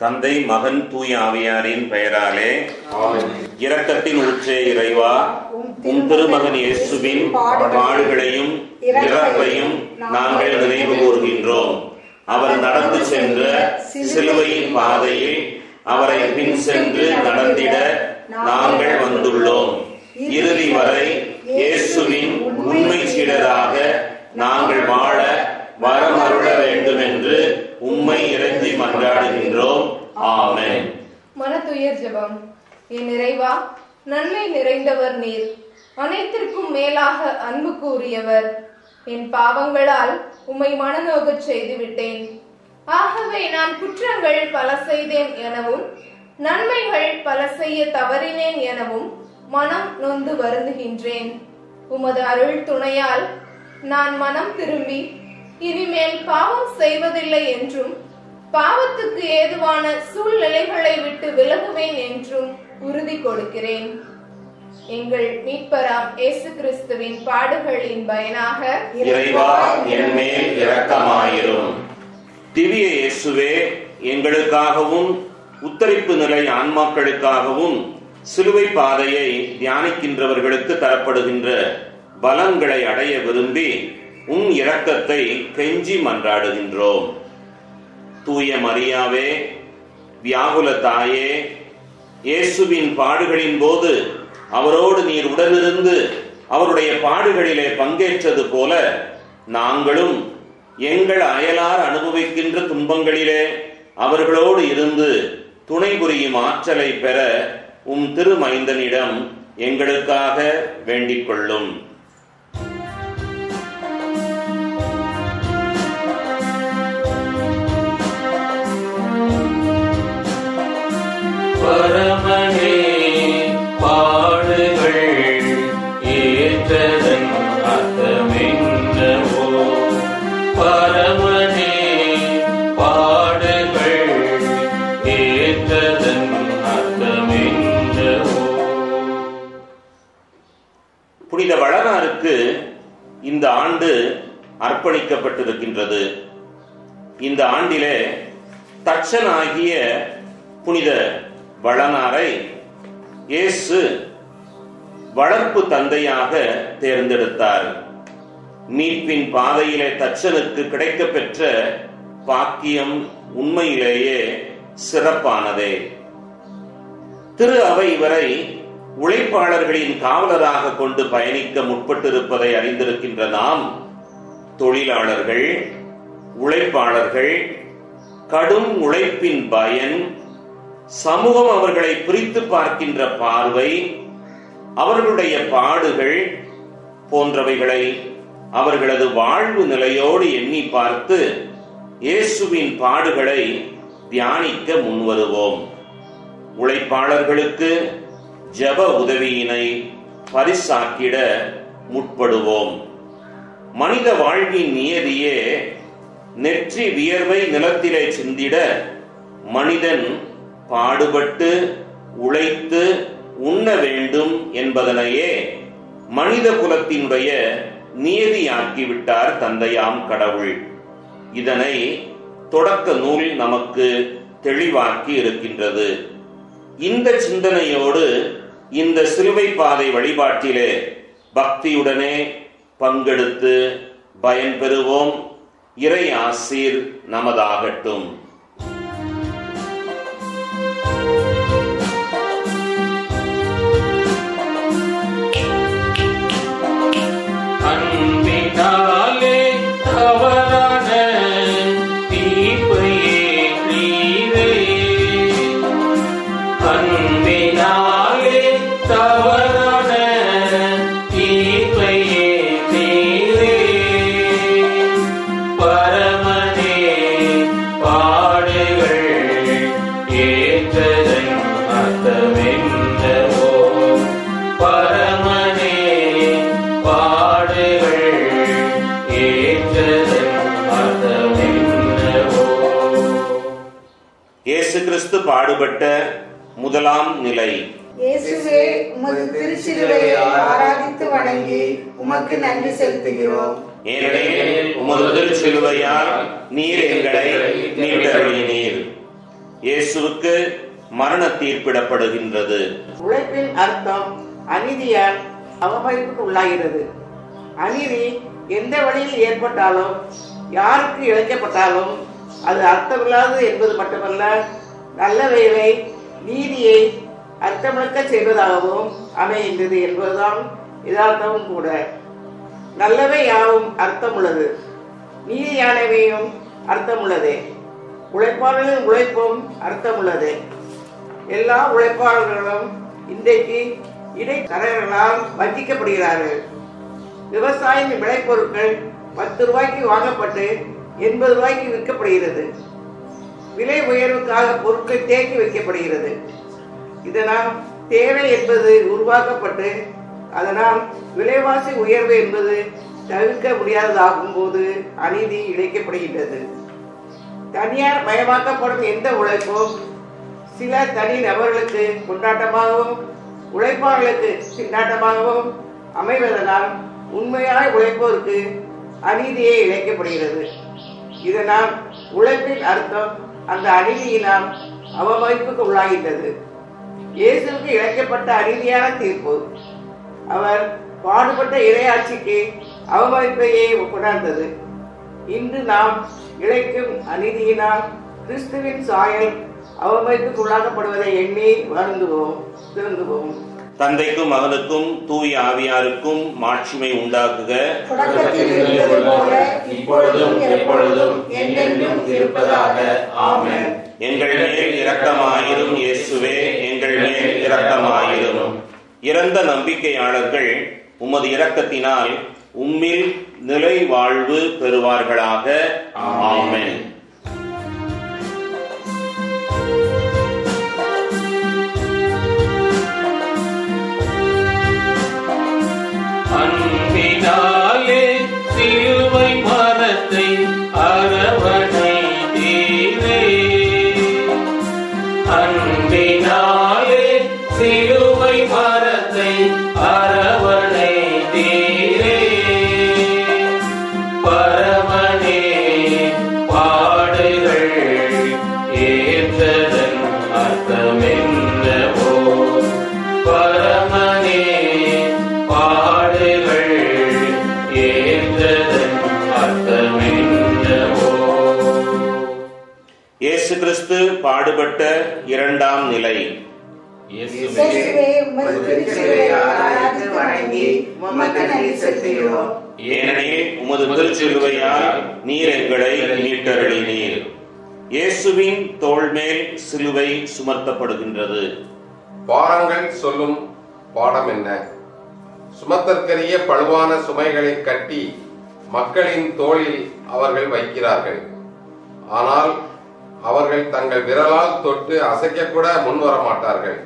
தந்தை மகன் தூய ஆவியாரின் பெயராலே. இரக்கத்தின் உச்சே இறைவா. உன் திருமகன் இயேசுவின் பாடுகளையும் இறப்பையும் நாங்கள் நினைவு கூறுகின்றோம். அவர் நடந்து சென்ற சிலுவையின் பாதையில் அவரை பின் சென்று நடந்திட நாங்கள் வந்துள்ளோம். இறுதி வரை இயேசுவின் உண்மை சீடராக நாங்கள் வாழ வரம் அருள வேண்டும் என்று உம்மை இறைஞ்சி மன்றாடுகின்றோம். ஆமென். மனத்துயர் ஜெபம். என் நிறைவா நன்மை நிறைந்தவர் நீர். அனைத்திற்கும் மேலாக அன்பு கூறியவர். என் பாவங்களால் உம்மை மனநோகச் செய்து விட்டேன் ஆகவே நான் குற்றங்கள் பல செய்தேன் எனவும் நன்மைகள் பல செய்ய தவறினேன் எனவும் மனம் நொந்து வருந்துகின்றேன். உமது அருள் துணையால் நான் மனம் திரும்பி இனிமேல் பாவம் செய்வதில்லை என்றும் பாவத்துக்கு ஏதுவான சூழ்நிலைகளை விட்டு விலகுவேன் என்றும் உறுதி கொடுக்கிறேன். எங்கள் மீட்பராம் இயேசு கிறிஸ்துவின் பாடுகளின் பயனாக இறைவா என் மேல் இரக்கமாயிரும். திவ்ய இயேசுவே எங்களுக்காகவும் உத்தரிப்பு நிலை ஆன்மாக்களுக்காகவும் சிலுவை பாதையை தியானிக்கின்றவர்களுக்கு தரப்படுகின்ற பலன்களை அடைய விரும்பி உன் இரக்கத்தை கெஞ்சி மன்றாடுகின்றோம். தூய மரியாவே வியாகுல தாயே இயேசுவின் பாடுகளின் போது அவரோடு நீர் உடனிருந்து அவருடைய பாடுகளிலே பங்கேற்றது போல நாங்களும் எங்கள் அயலார் அனுபவிக்கின்ற துன்பங்களிலே அவர்களோடு இருந்து துணை புரியும் ஆற்றலை பெற உம் திருமைந்தனிடம் எங்களுக்காக வேண்டிக் கொள்ளும் அர்ப்பணிக்கப்பட்டிருக்கின்றது. இந்த ஆண்டிலே தச்சனாகிய புனித வளனாரை இயேசு வளர்ப்பு தந்தையாக தேர்ந்தெடுத்தார். மீட்பின் பாதையிலே தச்சனுக்கு கிடைக்கப்பெற்ற பாக்கியம் உண்மையிலேயே சிறப்பானதே. திரு அவை இவரை உழைப்பாளர்களின் காவலராக கொண்டு பயணிக்க முற்பட்டிருப்பதை அறிந்திருக்கின்ற நாம் தொழிலாளர்கள் உழைப்பாளர்கள் கடும் உழைப்பின் பயன் சமூகம் அவர்களை பிரித்து பார்க்கின்ற பார்வை அவர்களுடைய பாடுகள் போன்றவைகளை அவர்களது வாழ்வு நிலையோடு எண்ணி பார்த்து இயேசுவின் பாடுகளை தியானிக்க முன்வருவோம். உழைப்பாளர்களுக்கு ஜெப உதவியினை பரிசாக்கிட முற்படுவோம். மனித வாழ்வின் நியதியே நெற்றி வியர்வை நிலத்திலே சிந்திட மனிதன் பாடுபட்டு உழைத்து உண்ண வேண்டும் என்பதனையே மனித குலத்தினுடைய நியதியாக்கிவிட்டார் தந்தையாம் கடவுள். இதனை தொடக்க நூல் நமக்கு தெளிவாக்கி இருக்கின்றது. இந்த சிந்தனையோடு இந்த சிலுவை பாதை வழிபாட்டிலே பக்தியுடனே பங்கெடுத்து பயன்பெறுவோம். இறை ஆசீர் நமதாகட்டும். பாடுபட்ட முதலாம் நிலை. இயேசுவே உமது திருச்சிலுவையை ஆராதித்து வணங்கி உமக்கு நன்றி செலுத்துகிறோம். ஏனெனில் உமது திருச்சிலுவையால் நீர் எங்களை மீட்டருளினீர். இயேசுவுக்கு மரண தீர்ப்பிடப்படுகின்றது உழைப்பின் அர்த்தம் அநீதியால் அவமதிப்புக்கு உள்ளாகிறது அநீதி எந்த வழியில் ஏற்பட்டாலும் யாருக்கு இழைக்கப்பட்டாலும் அது அர்த்தமில்லாதது என்பது மட்டுமல்ல நல்லவைகளை நீதியை அர்த்தமிழக்க செய்வதாகவும் அமைகின்றது என்பதுதான் யதார்த்தமும் கூட. நல்லவை யாவும் அர்த்தமுள்ளது. நீதியானவையும் அர்த்தமுள்ளதே. உழைப்பாளர்களின் உழைப்பும் அர்த்தமுள்ளது. எல்லா உழைப்பாளர்களும் இன்றைக்கு இடைத்தரகர்களால் வஞ்சிக்கப்படுகிறார்கள். விவசாயம் விளைபொருட்கள் பத்து ரூபாய்க்கு வாங்கப்பட்டு எண்பது ரூபாய்க்கு விற்கப்படுகிறது. விலை உயர்வுக்காக பொருட்கள் தேக்கி வைக்கப்படுகிறது. இதனால் தேவை என்பது உருவாக்கப்பட்டு அதனால் விலைவாசி உயர்வு என்பது தவிர்க்க முடியாததாகும் போது அநீதி இழைக்கப்படுகின்றது. தனியார் மயமாக்கப்படும் எந்த உழைப்பும் சில தனி நபர்களுக்கு கொண்டாட்டமாகவும் உழைப்பாளர்களுக்கு திண்டாட்டமாகவும் அமைவதனால் உண்மையான உழைப்போருக்கு அநீதியே இழைக்கப்படுகிறது. இதனால் உழைப்பின் அர்த்தம் அந்த அநீதியினால் அவமதிப்புக்கு உள்ளாகின்றது. இயேசுவுக்கு இழைக்கப்பட்ட அநீதியான தீர்ப்பு. அவர் பாடுபட்ட இரையாட்சிக்கு அவமதிப்பையே கொண்டார்ந்தது இன்று நாம் இழைக்கும் அநீதியினால் கிறிஸ்துவின் சாயல் அவமதிப்புக்குள்ளாக்கப்படுவதை எண்ணி வருந்துவோம் திருந்துவோம். தந்தைக்கும் மகனுக்கும் தூய ஆவியாருக்கும் மாட்சிமை உண்டாக்குக. எங்கள் மேல் இரக்கமாயிரும் இயேசுவே எங்கள் மேல் இரக்கமாயிரும். இறந்த நம்பிக்கையாளர்கள் உமது இரக்கத்தினால் உம்மில் நிலை வாழ்வு பெறுவார்களாக. ஆமென். ஏனெனில் உமது திருச்சிலுவையால் நீர் எங்களை மீட்டருளினீர். இயேசுவின் தோள் மேல் சிலுவை சுமர்த்தப்படுகின்றது பாரங்கள் சொல்லும் பாடம் என்ன? சுமத்தற்கரிய பழுவான சுமைகளை கட்டி மக்களின் தோளில் அவர்கள் வைக்கிறார்கள். ஆனால் அவர்கள் தங்கள் விரலால் தொட்டு அசைக்கக்கூட முன்வர மாட்டார்கள்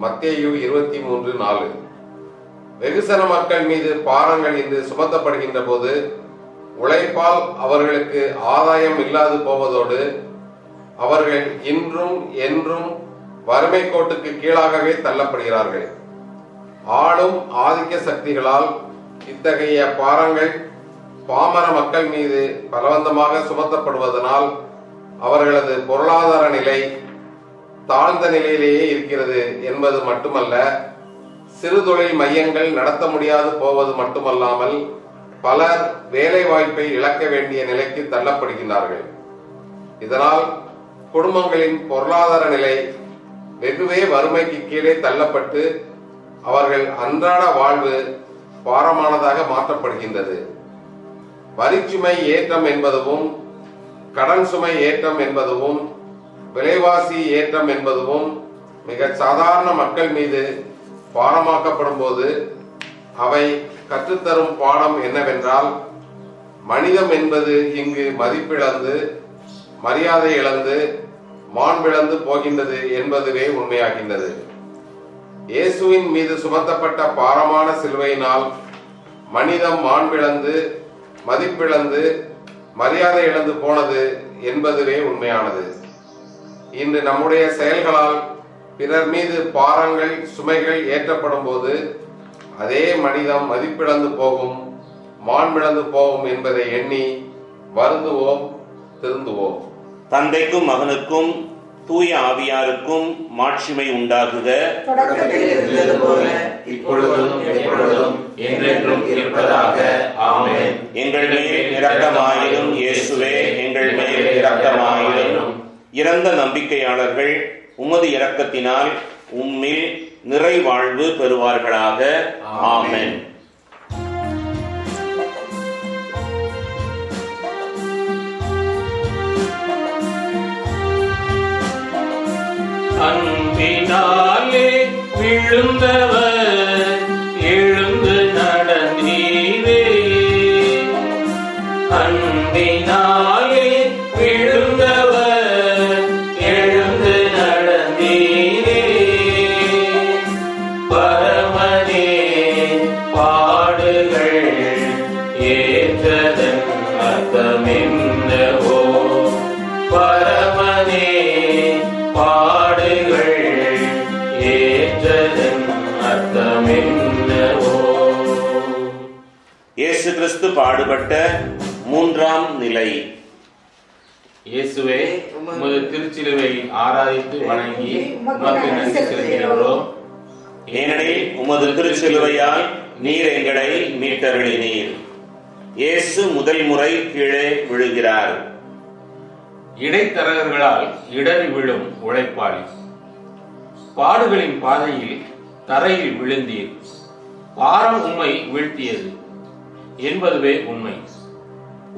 மத்தேயு இருபத்தி மூன்று நாலு. வெகுசன மக்கள் மீது பாரங்கள் இன்று சுமத்தப்படுகின்ற போது உழைப்பால் அவர்களுக்கு ஆதாயம் இல்லாது போவதோடு அவர்கள் இன்றும் என்றும் வறுமை கோட்டுக்கு கீழாகவே தள்ளப்படுகிறார்கள். ஆளும் ஆதிக்க சக்திகளால் இத்தகைய பாரங்கள் பாமர மக்கள் மீது பலவந்தமாக சுமத்தப்படுவதனால் அவர்களது பொருளாதார நிலை தாழ்ந்த நிலையிலேயே இருக்கிறது என்பது மட்டுமல்ல சிறு தொழில் மையங்கள் நடத்த முடியாது போவது மட்டுமல்லாமல் பலர் வேலை வாய்ப்பை இழக்க வேண்டிய நிலைக்கு தள்ளப்படுகின்றார்கள். இதனால் குடும்பங்களின் பொருளாதார நிலை வெகுவே வறுமைக்கு கீழே தள்ளப்பட்டு அவர்கள் அன்றாட வாழ்வு பாரமானதாக மாற்றப்படுகின்றது. வரிச்சுமை ஏற்றம் என்பதும் கடன் சுமை ஏற்றம் என்பதும் விலைவாசி ஏற்றம் என்பதும் மிக சாதாரண மக்கள் மீது பாடமாக்கப்படும் போது அவை கற்றுத்தரும் பாடம் என்னவென்றால் மனிதம் என்பது இங்கு மதிப்பிழந்து மரியாதை இழந்து மாண்பிழந்து போகின்றது என்பதுவே உண்மையாகின்றது. இயேசுவின் மீது சுமத்தப்பட்ட பாரமான சிலுவையினால் மனிதம் மாண்பிழந்து மதிப்பிழந்து மரியாதை இழந்து போனது என்பதுவே உண்மையானது. இன்று நம்முடைய செயல்களால் பிறர் மீது பாரங்கள் சுமைகள் ஏற்றப்படும் போது அதே மனிதம் மதிப்பிழந்து போகும் மாண்பிழந்து போகும் என்பதை எண்ணி வருந்துவோம் திருந்துவோம். தந்தைக்கும் மகனுக்கும் தூய ஆவியாருக்கும் மாட்சிமை உண்டாகுக. தொடக்கத்தில் இருந்தது போல இப்பொழுதும் எப்பொழுதும் என்றென்றும் இருப்பதாக ஆமென். எங்கள் மேல் இரக்கமாயிரும் இயேசுவே எங்கள் மேல் இரக்கமாயிரும் இறந்த நம்பிக்கையாளர்கள் உமது இரக்கத்தினால் உம்மில் நிறைவாழ்வு பெறுவார்களாக. ஆமென். அன்பினாலே விழுந்தவர் எழுந்து நடந்தீரே. அன்பினாலே பாடுபட்ட மூன்றாம் நிலை. இயேசுவே உமது திருச்சிலுவை ஆராதித்து வணங்கி உமக்கு நன்றி செலுத்துகிறோம். ஏனெனில் உமது திருச்சிலுவையால் நீர் எங்களை மீட்டருளினீர். இயேசு முதல் முறை கீழே விழுகிறார். இடைத்தரகர்களால் இடறி விழும் உழைப்பாளி. பாடுகளின் பாதையில் தரையில் விழுந்தீர். பாரம் உம்மை வீழ்த்தியது. என்பதுவே உண்மை.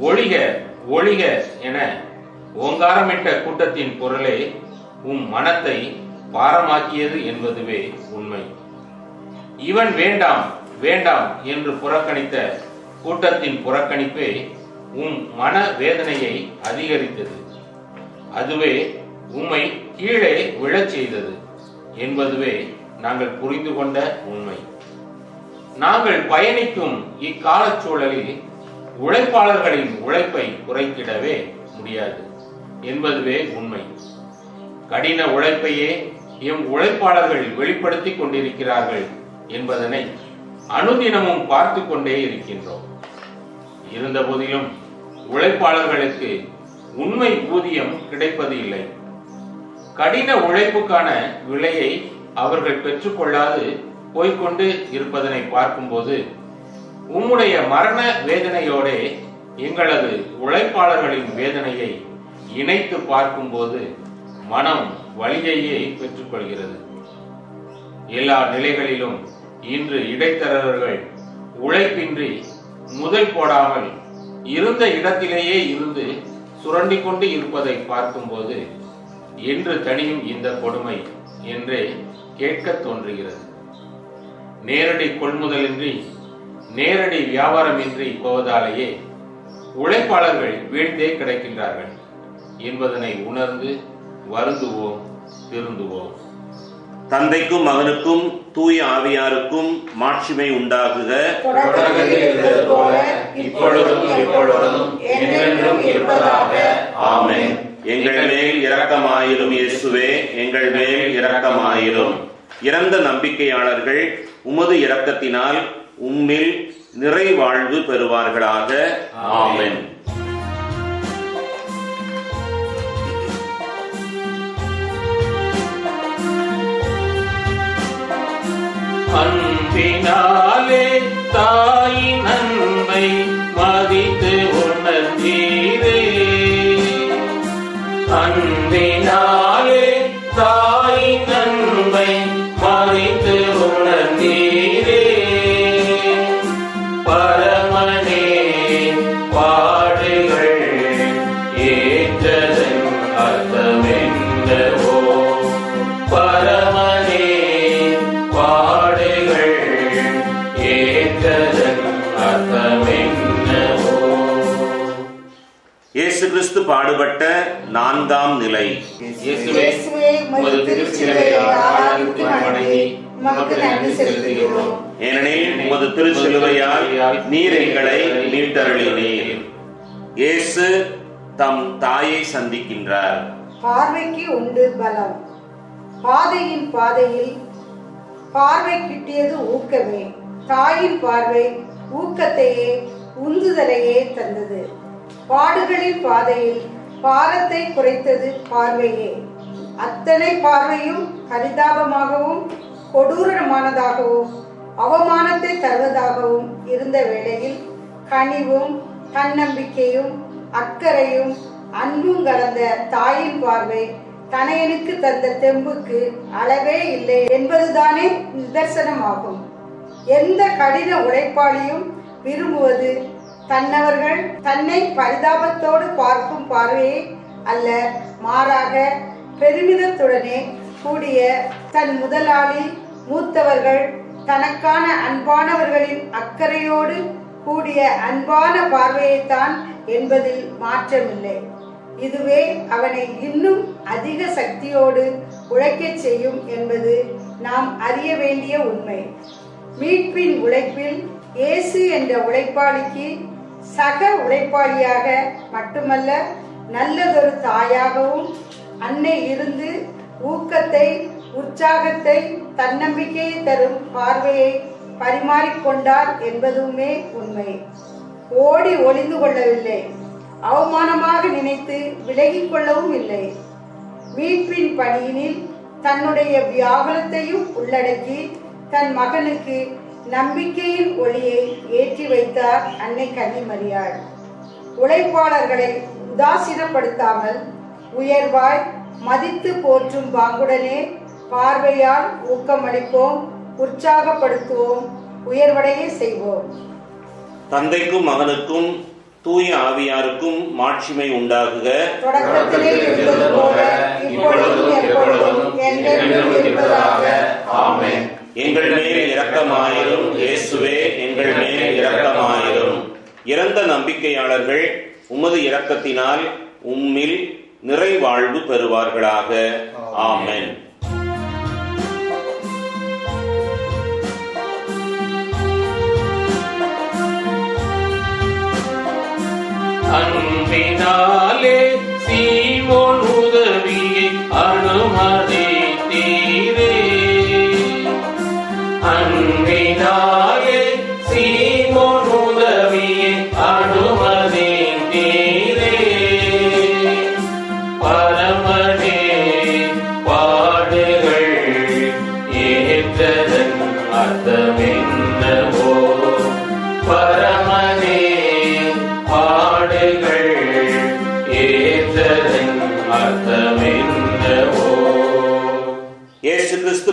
ஒழிக ஒழிக என ஓங்காரமிட்ட கூட்டத்தின் குரலே உம் மனத்தை பாரமாக்கியது என்பதுவே உண்மை. இவன் வேண்டாம் வேண்டாம் என்று புறக்கணித்த கூட்டத்தின் புறக்கணிப்பே உம் மன வேதனையை அதிகரித்தது. அதுவே உம்மை கீழே விழச் செய்தது என்பதுவே நாங்கள் புரிந்து கொண்ட உண்மை. நாங்கள் பயணிக்கும் இக்காலச் சூழலில் உழைப்பாளர்களின் உழைப்பை குறைத்திடவே முடியாது என்பதுவே உண்மை. கடின உழைப்பையே எம் உழைப்பாளர்கள் வெளிப்படுத்திக் கொண்டிருக்கிறார்கள் என்பதனை அனுதினமும் பார்த்து கொண்டே இருக்கின்றோம். இருந்த போதிலும் உழைப்பாளர்களுக்கு உண்மை ஊதியம் கிடைப்பது இல்லை. கடின உழைப்புக்கான விலையை அவர்கள் பெற்றுக்கொள்ளாது போய்க்கொண்டு இருப்பதனை பார்க்கும்போது உம்முடைய மரண வேதனையோடே எங்களது உழைப்பாளர்களின் வேதனையை இணைத்து பார்க்கும்போது மனம் வலியையே பெற்றுக்கொள்கிறது. எல்லா நிலைகளிலும் இன்று இடைத்தரகர்கள் உழைப்பின்றி முதல் போடாமல் இருந்த இடத்திலேயே இருந்து சுரண்டி கொண்டு இருப்பதை பார்க்கும்போது என்று தனியும் இந்த கொடுமை என்றே கேட்கத் தோன்றுகிறது. நேரடி கொள்முதலின்றி நேரடி வியாபாரமின்றி போவதாலேயே உழைப்பாளர்கள் வீழ்ந்தே கிடக்கின்றார்கள் என்பதனை உணர்ந்து வருந்துவோம் திருந்துவோம். தந்தைக்கும் மகனுக்கும் தூய ஆவியாருக்கும் மாட்சிமை உண்டாகுக. இப்பொழுதும் எப்பொழுதும் என்றென்றும் இருப்பதாக. ஆமென். எங்கள் மேல் இரக்கமாயிரும் இயேசுவே எங்கள் மேல் இரக்கமாயிரும். இறந்த நம்பிக்கையாளர்கள் உமது இரக்கத்தினால் உம்மில் நிறைவாழ்வு பெறுவார்களாக. ஆமென். அன்பினாலே தாயின் அன்பை மதித்து உணர்ந்தீரே. அன் பாடுபட்ட நான்காம் நிலை. இயேசுவே இயேசுவே உமது திருச்சிலுவை ஆராதித்து வணங்கி உமக்கு நன்றி செலுத்துகிறோம். ஏனெனில் உமது திருச்சிலுவையால் நீர் எங்களை மீட்டருளினீர். இயேசு தம் தாயை சந்திக்கின்றார். பார்வைக்கு உண்டு பலம். பாதையின் பாதையில் பார்வை கிட்டியது ஊக்கமே. தாயின் பார்வை ஊக்கத்தையே உந்துதலையே தந்தது. பாடுகளின் பாதையில் பாரத்தை குறைத்தது பார்வையே. அத்தனை பார்வையும் பரிதாபமாகவும் கொடூரமானதாகவும் அவமானத்தை தருவதாகவும் இருந்த வேளையில் கனிவும் தன்னம்பிக்கையும் அக்கறையும் அன்பும் கலந்த தாயின் பார்வை தனையனுக்கு தந்த தெம்புக்கு அளவே இல்லை என்பதுதானே நிதர்சனமாகும். எந்த கடின உழைப்பாளியும் விரும்புவது தன்னவர்கள் தன்னை பரிதாபத்தோடு பார்க்கும் பார்வையை அல்ல மாறாக பெருமிதத்துடனே கூடிய தன் முதலாளி மூத்தவர்கள் தனக்கான அன்பானவர்களின் அக்கறையோடு கூடிய அன்பான பார்வையைத்தான் என்பதில் மாற்றமில்லை. இதுவே அவனை இன்னும் அதிக சக்தியோடு உழைக்கச் செய்யும் என்பது நாம் அறிய வேண்டிய உண்மை. மீட்பின் உழைப்பில் இயேசு என்ற உழைப்பாளிக்கு சக உழைப்பாளியாக மட்டுமல்ல நல்லதொரு தாயாகவும் அன்னை இருந்து ஊக்கத்தை உற்சாகத்தை தன்னம்பிக்கையை தரும் பார்வையை பரிமாறிக்கொண்டார் என்பதுமே உண்மை. ஓடி ஒளிந்து கொள்ளவில்லை. அவமானமாக நினைத்து விலகிக் கொள்ளவும் இல்லை. மீட்பின் பணியினில் தன்னுடைய வியாகுலத்தையும் உள்ளடக்கி தன் மகனுக்கு நம்பிக்கையின் ஒளியை ஏற்றி வைத்தார் அன்னை கன்னிமரியாள். உழைப்பாளர்களை உதாசீனப்படுத்தாமல் உயர்வாய் மதித்து போற்றும் பாங்குடனே பார்வையால் ஊக்கமளிப்போம் உற்சாகப்படுத்துவோம் உயர்வடைய செய்வோம். தந்தைக்கும் மகனுக்கும் தூய ஆவியாருக்கும் மாட்சிமை உண்டாகுக. தொடக்கத்திலே இருந்தது போல இப்பொழுதும் எப்பொழுதும் என்றென்றும் இருப்பதாக. ஆமென். எங்கள் மேல் இரக்கமாயிரும். இயேசுவே எங்கள் மேல் இரக்கமாயிரும். இறந்த நம்பிக்கையாளர்கள் உமது இரக்கத்தினால் உம்மில் நிறைவாழ்வு பெறுவார்களாக. ஆமென். அன்பினாலே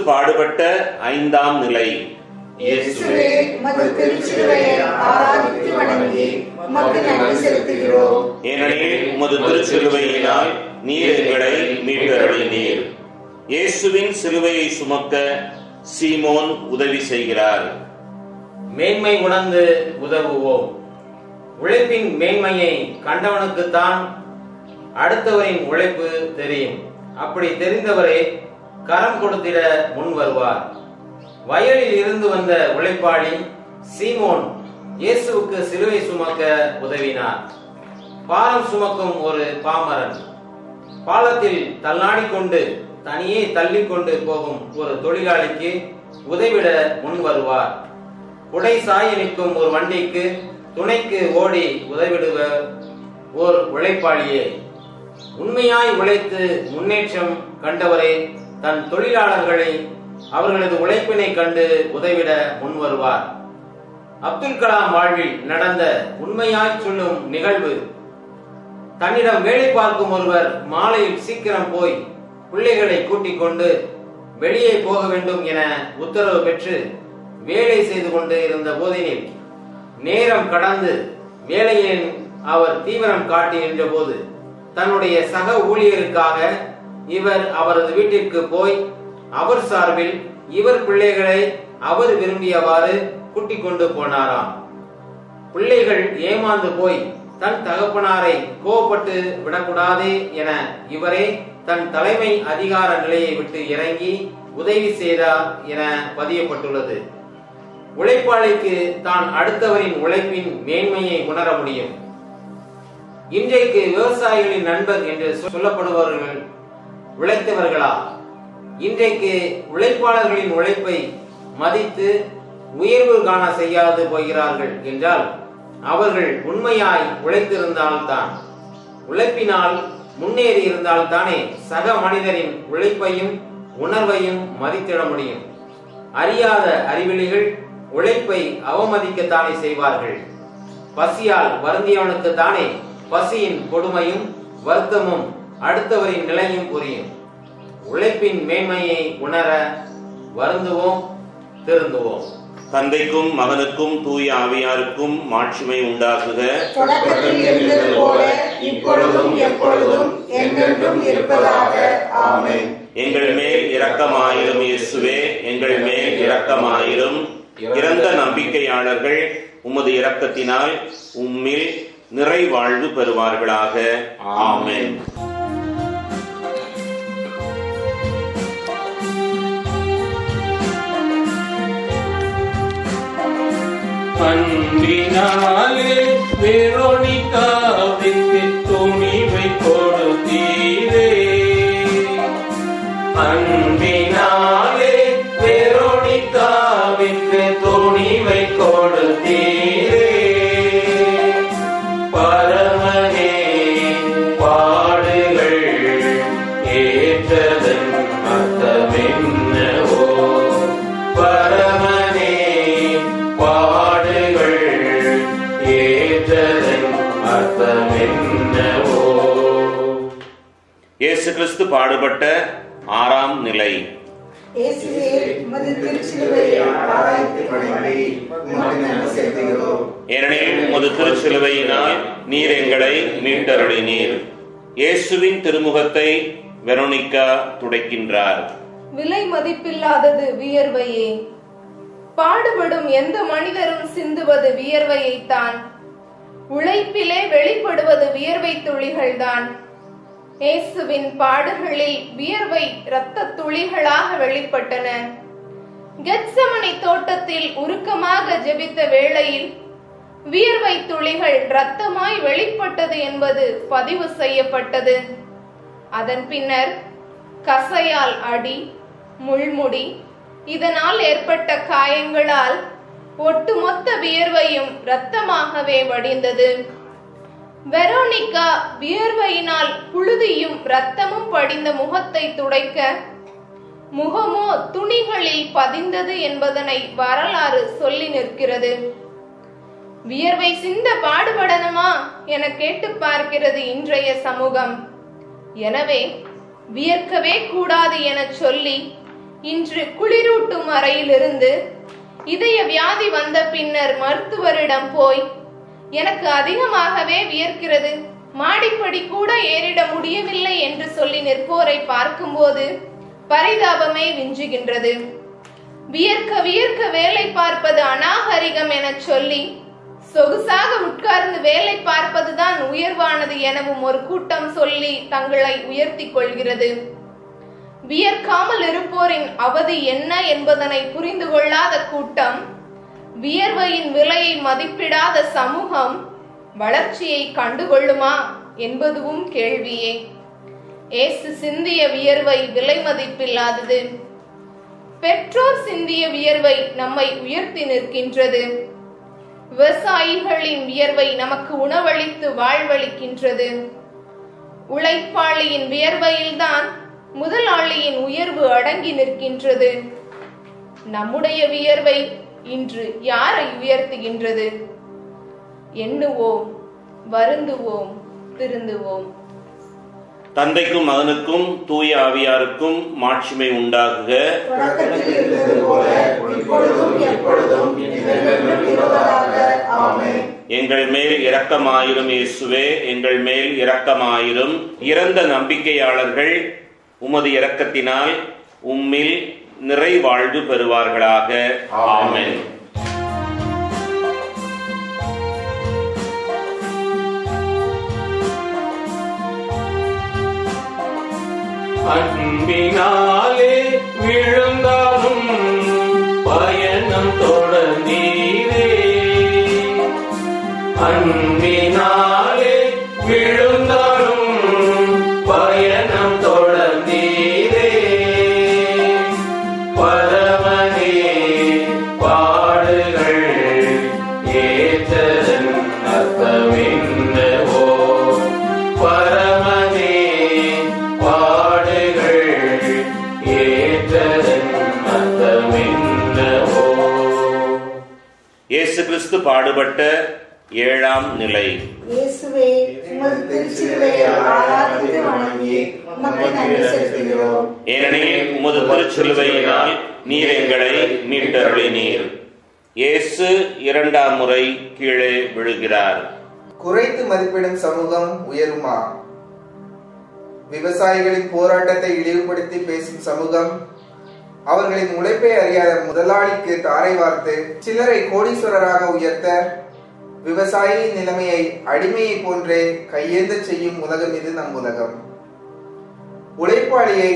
பாடுபட்ட ஐந்தாம் நிலை. ஏனெனில் உமது திருச்சிலுவையினால் நீர் எங்களை மீட்டருளினீர். இயேசுவின் சிலுவையை சுமக்க சீமோன் உதவி செய்கிறார். மேன்மை உணர்ந்து உதவுவோம். உழைப்பின் மேன்மையை கண்டவனுக்குத்தான் அடுத்தவரின் உழைப்பு தெரியும். அப்படி தெரிந்தவரே கரம் கொடுத்திட முன் வருவார். வயலில் இருந்து வந்த உழைப்பாளி சீமோன் இயேசுவுக்கு சிலுவை சுமக்க உதவினார். பாலம் சுமக்கும் ஒரு பாமரன். பாலத்தில் தள்ளாடிக்கொண்டு தனியே தள்ளிக்கொண்டு போகும் ஒரு தொழிலாளிக்கு உதவிட முன் வருவார். உடை சாய நிற்கும் ஒரு வண்டிக்கு துணைக்கு ஓடி உதவிடுவர் ஓர் உழைப்பாளியே. உண்மையாய் உழைத்து முன்னேற்றம் கண்டவரே தன் தொழிலாளர்களை அவர்களது உழைப்பினை கண்டு உதவிட முன் வருவார் அப்துல் கலாம் வாழ்வில் நடந்த உண்மையாய் சொல்லும் நிகழ்வு தன்னிடம் வேலை பார்க்கும் ஒருவர் மாலையில் சீக்கிரம் போய் பிள்ளைகளை கூட்டிக் கொண்டு வெளியே போக வேண்டும் என உத்தரவு பெற்று வேலை செய்து கொண்டு இருந்த போதினில் நேரம் கடந்து வேலையின் அவர் தீவிரம் காட்டி நின்ற போது தன்னுடைய சக ஊழியருக்காக இவர் அவரது வீட்டிற்கு போய் அவர் சார்பில் இவர் பிள்ளைகளை அவர் விரும்பியவாறு கூட்டிக் கொண்டு போனாராம். பிள்ளைகள் ஏமாந்து போய் தன் தகப்பனாரை கோவப்பட்டு விடக்கூடாதே என இவரே தன் தலைமை அதிகார நிலையை விட்டு இறங்கி உதவி செய்தார் என பதியப்பட்டுள்ளது. உழைப்பாளிக்கு தான் அடுத்தவரின் உழைப்பின் மேன்மையை உணர முடியும். இன்றைக்கு விவசாயிகளின் நண்பர் என்று சொல்லப்படுபவர்கள் உழைத்தவர்களா இன்றைக்கு உழைப்பாளர்களின் உழைப்பை மதித்து உயர்வு காண செய்யாது போகிறார்கள் என்றால் அவர்கள் உண்மையாய் உழைத்திருந்தால்தான் உழைப்பினால் முன்னேறி இருந்தால் தானே சக மனிதரின் உழைப்பையும் உணர்வையும் மதித்திட முடியும். அறியாத அறிவிலிகள் உழைப்பை அவமதிக்கத்தானே செய்வார்கள். பசியால் வருந்தியவனுக்கு தானே பசியின் கொடுமையும் வருத்தமும் அடுத்தவரின் நிலையும் புரியும். உழைப்பின் மேன்மையை உணர வருந்துவோம் திருந்துவோம். தந்தைக்கும் மகனுக்கும் தூய ஆவியாருக்கும் மாட்சிமை உண்டாகுக. தொடக்கத்தில் இருந்தது போல இப்பொழுதும் எப்பொழுதும் என்றென்றும் இருப்பதாக. ஆமென். எங்கள் மேல் இரக்கமாயிரும் இயேசுவே எங்கள் மேல் இரக்கமாயிரும். இறந்த நம்பிக்கையாளர்கள் உமது இரக்கத்தினால் உம்மில் நிறைவாழ்வு பெறுவார்களாக. ஆமென். அன்பினாலே வெரோனிகாவிற்கு துணிவை கொடுத்தீரே. அன்பே பாடுபட்ட ஆறாம் நிலை. ஏனெனில் உமது திருச்சிலுவையினால் நீர் எங்களை மீட்டருளினீர். இயேசுவின் திருமுகத்தை வெரோனிகா துடைக்கின்றார். விலை மதிப்பில்லாதது வியர்வையே. பாடுபடும் எந்த மனிதரும் சிந்துவது வியர்வையைத்தான். உழைப்பிலே வெளிப்படுவது வியர்வை துளிகள்தான். இயேசுவின் பாடுகளில் வியர்வை இரத்த துளிகளாக வெளிப்பட்டன. கெட்சமனை தோட்டத்தில் உருக்கமாக ஜெபித்த வேளையில் வியர்வை துளிகள் இரத்தமாய் வெளிப்பட்டது என்பது பதிவு செய்யப்பட்டது. அதன் பின்னர் கசையால் அடி முள்முடி இதனால் ஏற்பட்ட காயங்களால் ஒட்டுமொத்த வியர்வையும் இரத்தமாகவே வடிந்தது. வெரோனிகா வியர்வையினால் புழுதியும் ரத்தமும் படிந்த முகத்தை துடைக்க முகமோ துணிகளில் பதிந்தது என்பதனை வரலாறு சொல்லி நிற்கிறது. வியர்வை சிந்த பாடுபடணுமா என கேட்டு பார்க்கிறது இன்றைய சமூகம். எனவே வியர்க்கவே கூடாது என சொல்லி இன்று குளிரூட்டும் அறையிலிருந்து இதய வியாதி வந்த பின்னர் மருத்துவரிடம் போய் எனக்கு அதிகமாகவே வியர்க்கிறது. மாடிப்படி கூட ஏறிட முடியவில்லை என்று சொல்லி நிற்போரை பார்க்கும்போது பரிதாபமே விஞ்சுகின்றது. வியர்க்க வியர்க்க வேலை பார்ப்பது அநாகரிகம் என சொல்லி சொகுசாக உட்கார்ந்து வேலை பார்ப்பதுதான் உயர்வானது எனவும் ஒரு கூட்டம் சொல்லி தங்களை உயர்த்தி கொள்கிறது. வியர்க்காமல் இருப்போரின் அவதி என்ன என்பதனை புரிந்து கொள்ளாத கூட்டம் வியர்வையின் விலையை மதிப்பிடாத சமூகம் வளர்ச்சியை கண்டுகொள்ளுமா என்பதுவும் கேள்வியே. ஏசு சிந்திய வியர்வை விலை மதிப்பில்லாதது. பெற்றோர் சிந்திய வியர்வை நம்மை உயர்த்தி நிற்கின்றது. விவசாயிகளின் வியர்வை நமக்கு உணவளித்து வாழ்வளிக்கின்றது. உழைப்பாளியின் வியர்வையில்தான் முதலாளியின் உயர்வு அடங்கி நிற்கின்றது. நம்முடைய வியர்வை இன்று யாரை உயர்த்துகின்றது? எண்ணுவோம் வருந்துவோம் திருந்துவோம். தந்தைக்கும் மகனுக்கும் தூய ஆவியாருக்கும் மாட்சிமை உண்டாகுக. எங்கள் மேல் இரக்கமாயிரும் இயேசுவே எங்கள் மேல் இரக்கமாயிரும். இறந்த நம்பிக்கையாளர்கள் உமது இரக்கத்தினால் உம்மில் நிறைவாழ்வு பெறுவார்களாக. ஆமென். அன்பினாலே விழுந்தாலும் பயணம் தொடர்ந்தீரே. அன்பினாலே பாடுபட்ட ஏழாம் நிலை. ஏனெனில் உமது திருச்சிலுவையினால் நீர் எங்களை மீட்டருளினீர். இயேசு இரண்டாம் முறை கீழே விழுகிறார். குறைத்து மதிப்பிடும் சமூகம் உயருமா? விவசாயிகளின் போராட்டத்தை இழிவுபடுத்தி பேசும் சமூகம் அவர்களின் உழைப்பை அறியாத முதலாளிக்கு தாரை வார்த்து சிலரை கோடீஸ்வரராக உயர்த்த விவசாயியின் நிலைமையை அடிமையை போன்றே கையேந்த செய்யும் உலகம் இது நம் உலகம். உழைப்பாளியை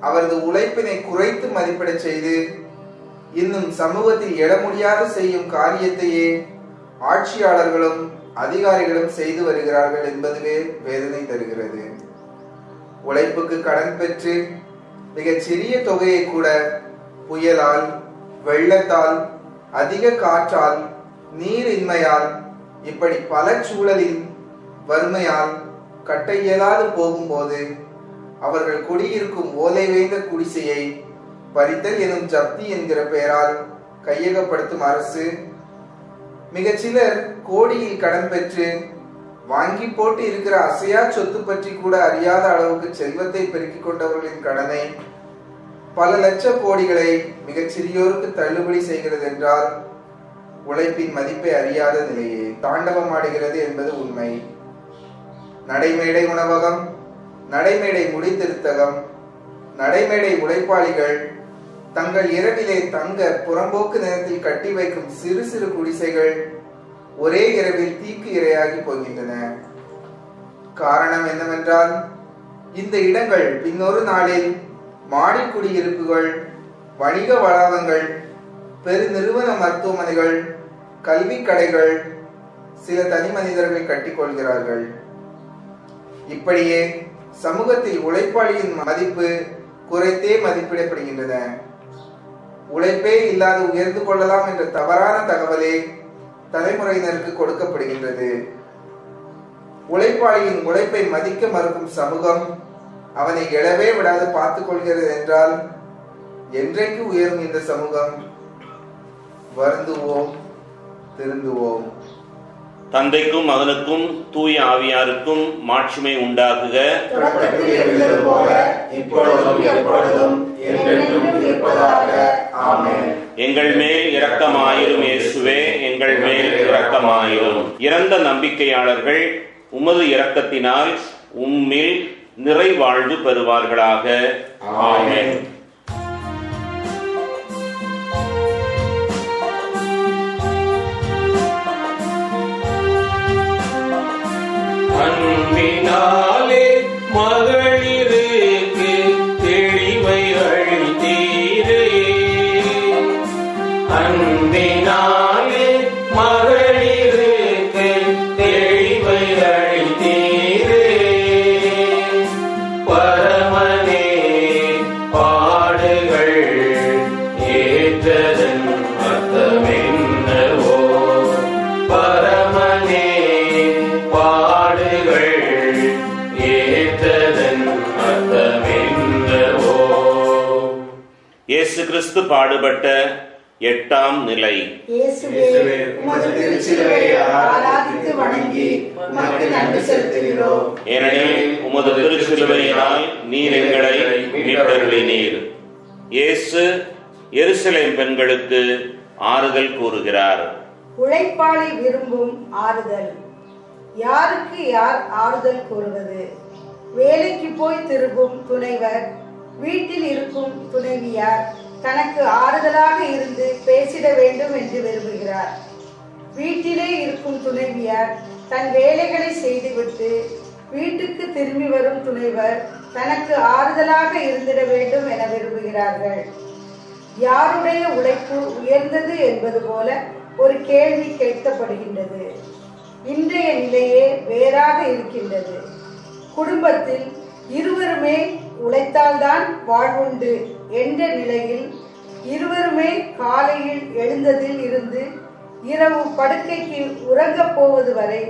அவரது உழைப்பினை குறைத்து மதிப்பிடச் செய்து இன்னும் சமூகத்தில் எழ முடியாது செய்யும் காரியத்தையே ஆட்சியாளர்களும் அதிகாரிகளும் செய்து வருகிறார்கள் என்பதுவே வேதனை தருகிறது. உழைப்புக்கு கடன் பெற்று மிகச் சிறிய தொகையை கூட புயலால் வெள்ளத்தால் அதிக காற்றால் நீரின்மையால் இப்படி பல சூழலில் வறுமையால் கட்ட இயலாது போகும்போது அவர்கள் குடியிருக்கும் ஓலை வேய்ந்த குடிசையை பறித்தல் எனும் ஜப்தி என்கிற பெயரால் கையகப்படுத்தும் அரசு. மிகச்சிலர் கோடியில் கடன் பெற்று வாங்கி போட்டு இருக்கிற அசையா சொத்து பற்றி கூட அறியாத அளவுக்கு செல்வத்தை பெருக்கிக் கொண்டவர்களின் கடனை பல லட்ச கோடிகளை மிகச்சிறியோருக்கு தள்ளுபடி செய்கிறது என்றால் உழைப்பின் மதிப்பை அறியாத நிலையே தாண்டவமாடுகிறது என்பது உண்மை. நடைமேடை உணவகம் நடைமேடை முடித்திருத்தகம் நடைமேடை உழைப்பாளிகள் தங்கள் இரவிலே தங்க புறம்போக்கு நேரத்தில் கட்டி வைக்கும் சிறு சிறு குடிசைகள் ஒரே இரவில் தீக்கு இரையாகி போகின்றன. காரணம் என்னவென்றால் இந்த இடங்கள் பின்னொரு நாளில் மாடி குடியிருப்புகள் வணிக வளாகங்கள் பெருநிறுவன மருத்துவமனைகள் கல்வி கடைகள் சில தனி மனிதர்கள் கட்டிக்கொள்கிறார்கள் இப்படியே சமூகத்தில் உழைப்பாளியின் மதிப்பு குறைத்தே மதிப்பிடப்படுகின்றன. உழைப்பே இல்லாது உயர்ந்து கொள்ளலாம் என்ற தவறான தகவலே தலைமுறையினருக்கு கொடுக்கப்படுகின்றது. உழைப்பாளியின் உழைப்பை மதிக்க மறுக்கும் சமூகம் அவனை எழவே விடாது பார்த்துக் கொள்கிறது என்றால் என்றைக்கு உயரும் இந்த சமூகம்? வருந்துவோம் திருந்துவோம். தந்தைக்கும் மகனுக்கும் தூய ஆவியாருக்கும் மாட்சிமை உண்டாகுக. எங்கள் மேல் இரக்கமாயிரும் இயேசுவே எங்கள் மேல் இரக்கமாயிரும். இறந்த நம்பிக்கையாளர்கள் உமது இரக்கத்தினால் உம்மில் நிறைவாழ்வு பெறுவார்களாக. ஆமென். பாடுபட்ட எட்டாம் நிலை. ஏனெனில் உமது திருச்சிலுவையினால் நீர் எங்களை மீட்டருளினீர். இயேசு எருசலேம் பெண்களுக்கு ஆறுதல் கூறுகிறார். உழைப்பாளி விரும்பும் ஆறுதல். யாருக்கு யார் ஆறுதல் கூறுவது? வேலைக்கு போய் திரும்பும் துணைவர் வீட்டில் இருக்கும் துணைவியார் தனக்கு ஆறுதலாக இருந்து பேசிட வேண்டும் என்று விரும்புகிறார். வீட்டிலே இருக்கும் துணைவியார் தன் வேலைகளை செய்துவிட்டு வீட்டுக்கு திரும்பி வரும் துணைவர் தனக்கு ஆறுதலாக இருந்திட வேண்டும் என விரும்புகிறார்கள். யாருடைய உழைப்பு உயர்ந்தது என்பது போல ஒரு கேள்வி கேட்கப்படுகின்றது. இன்றைய நிலையே வேறாக இருக்கின்றது. குடும்பத்தில் இருவருமே உழைத்தால்தான் வாழ்வுண்டு என்ற நிலையில் இருவருமே காலையில் எழுந்ததில் இருந்து இரவு படுக்கைக்கு உறங்கப் போவது வரை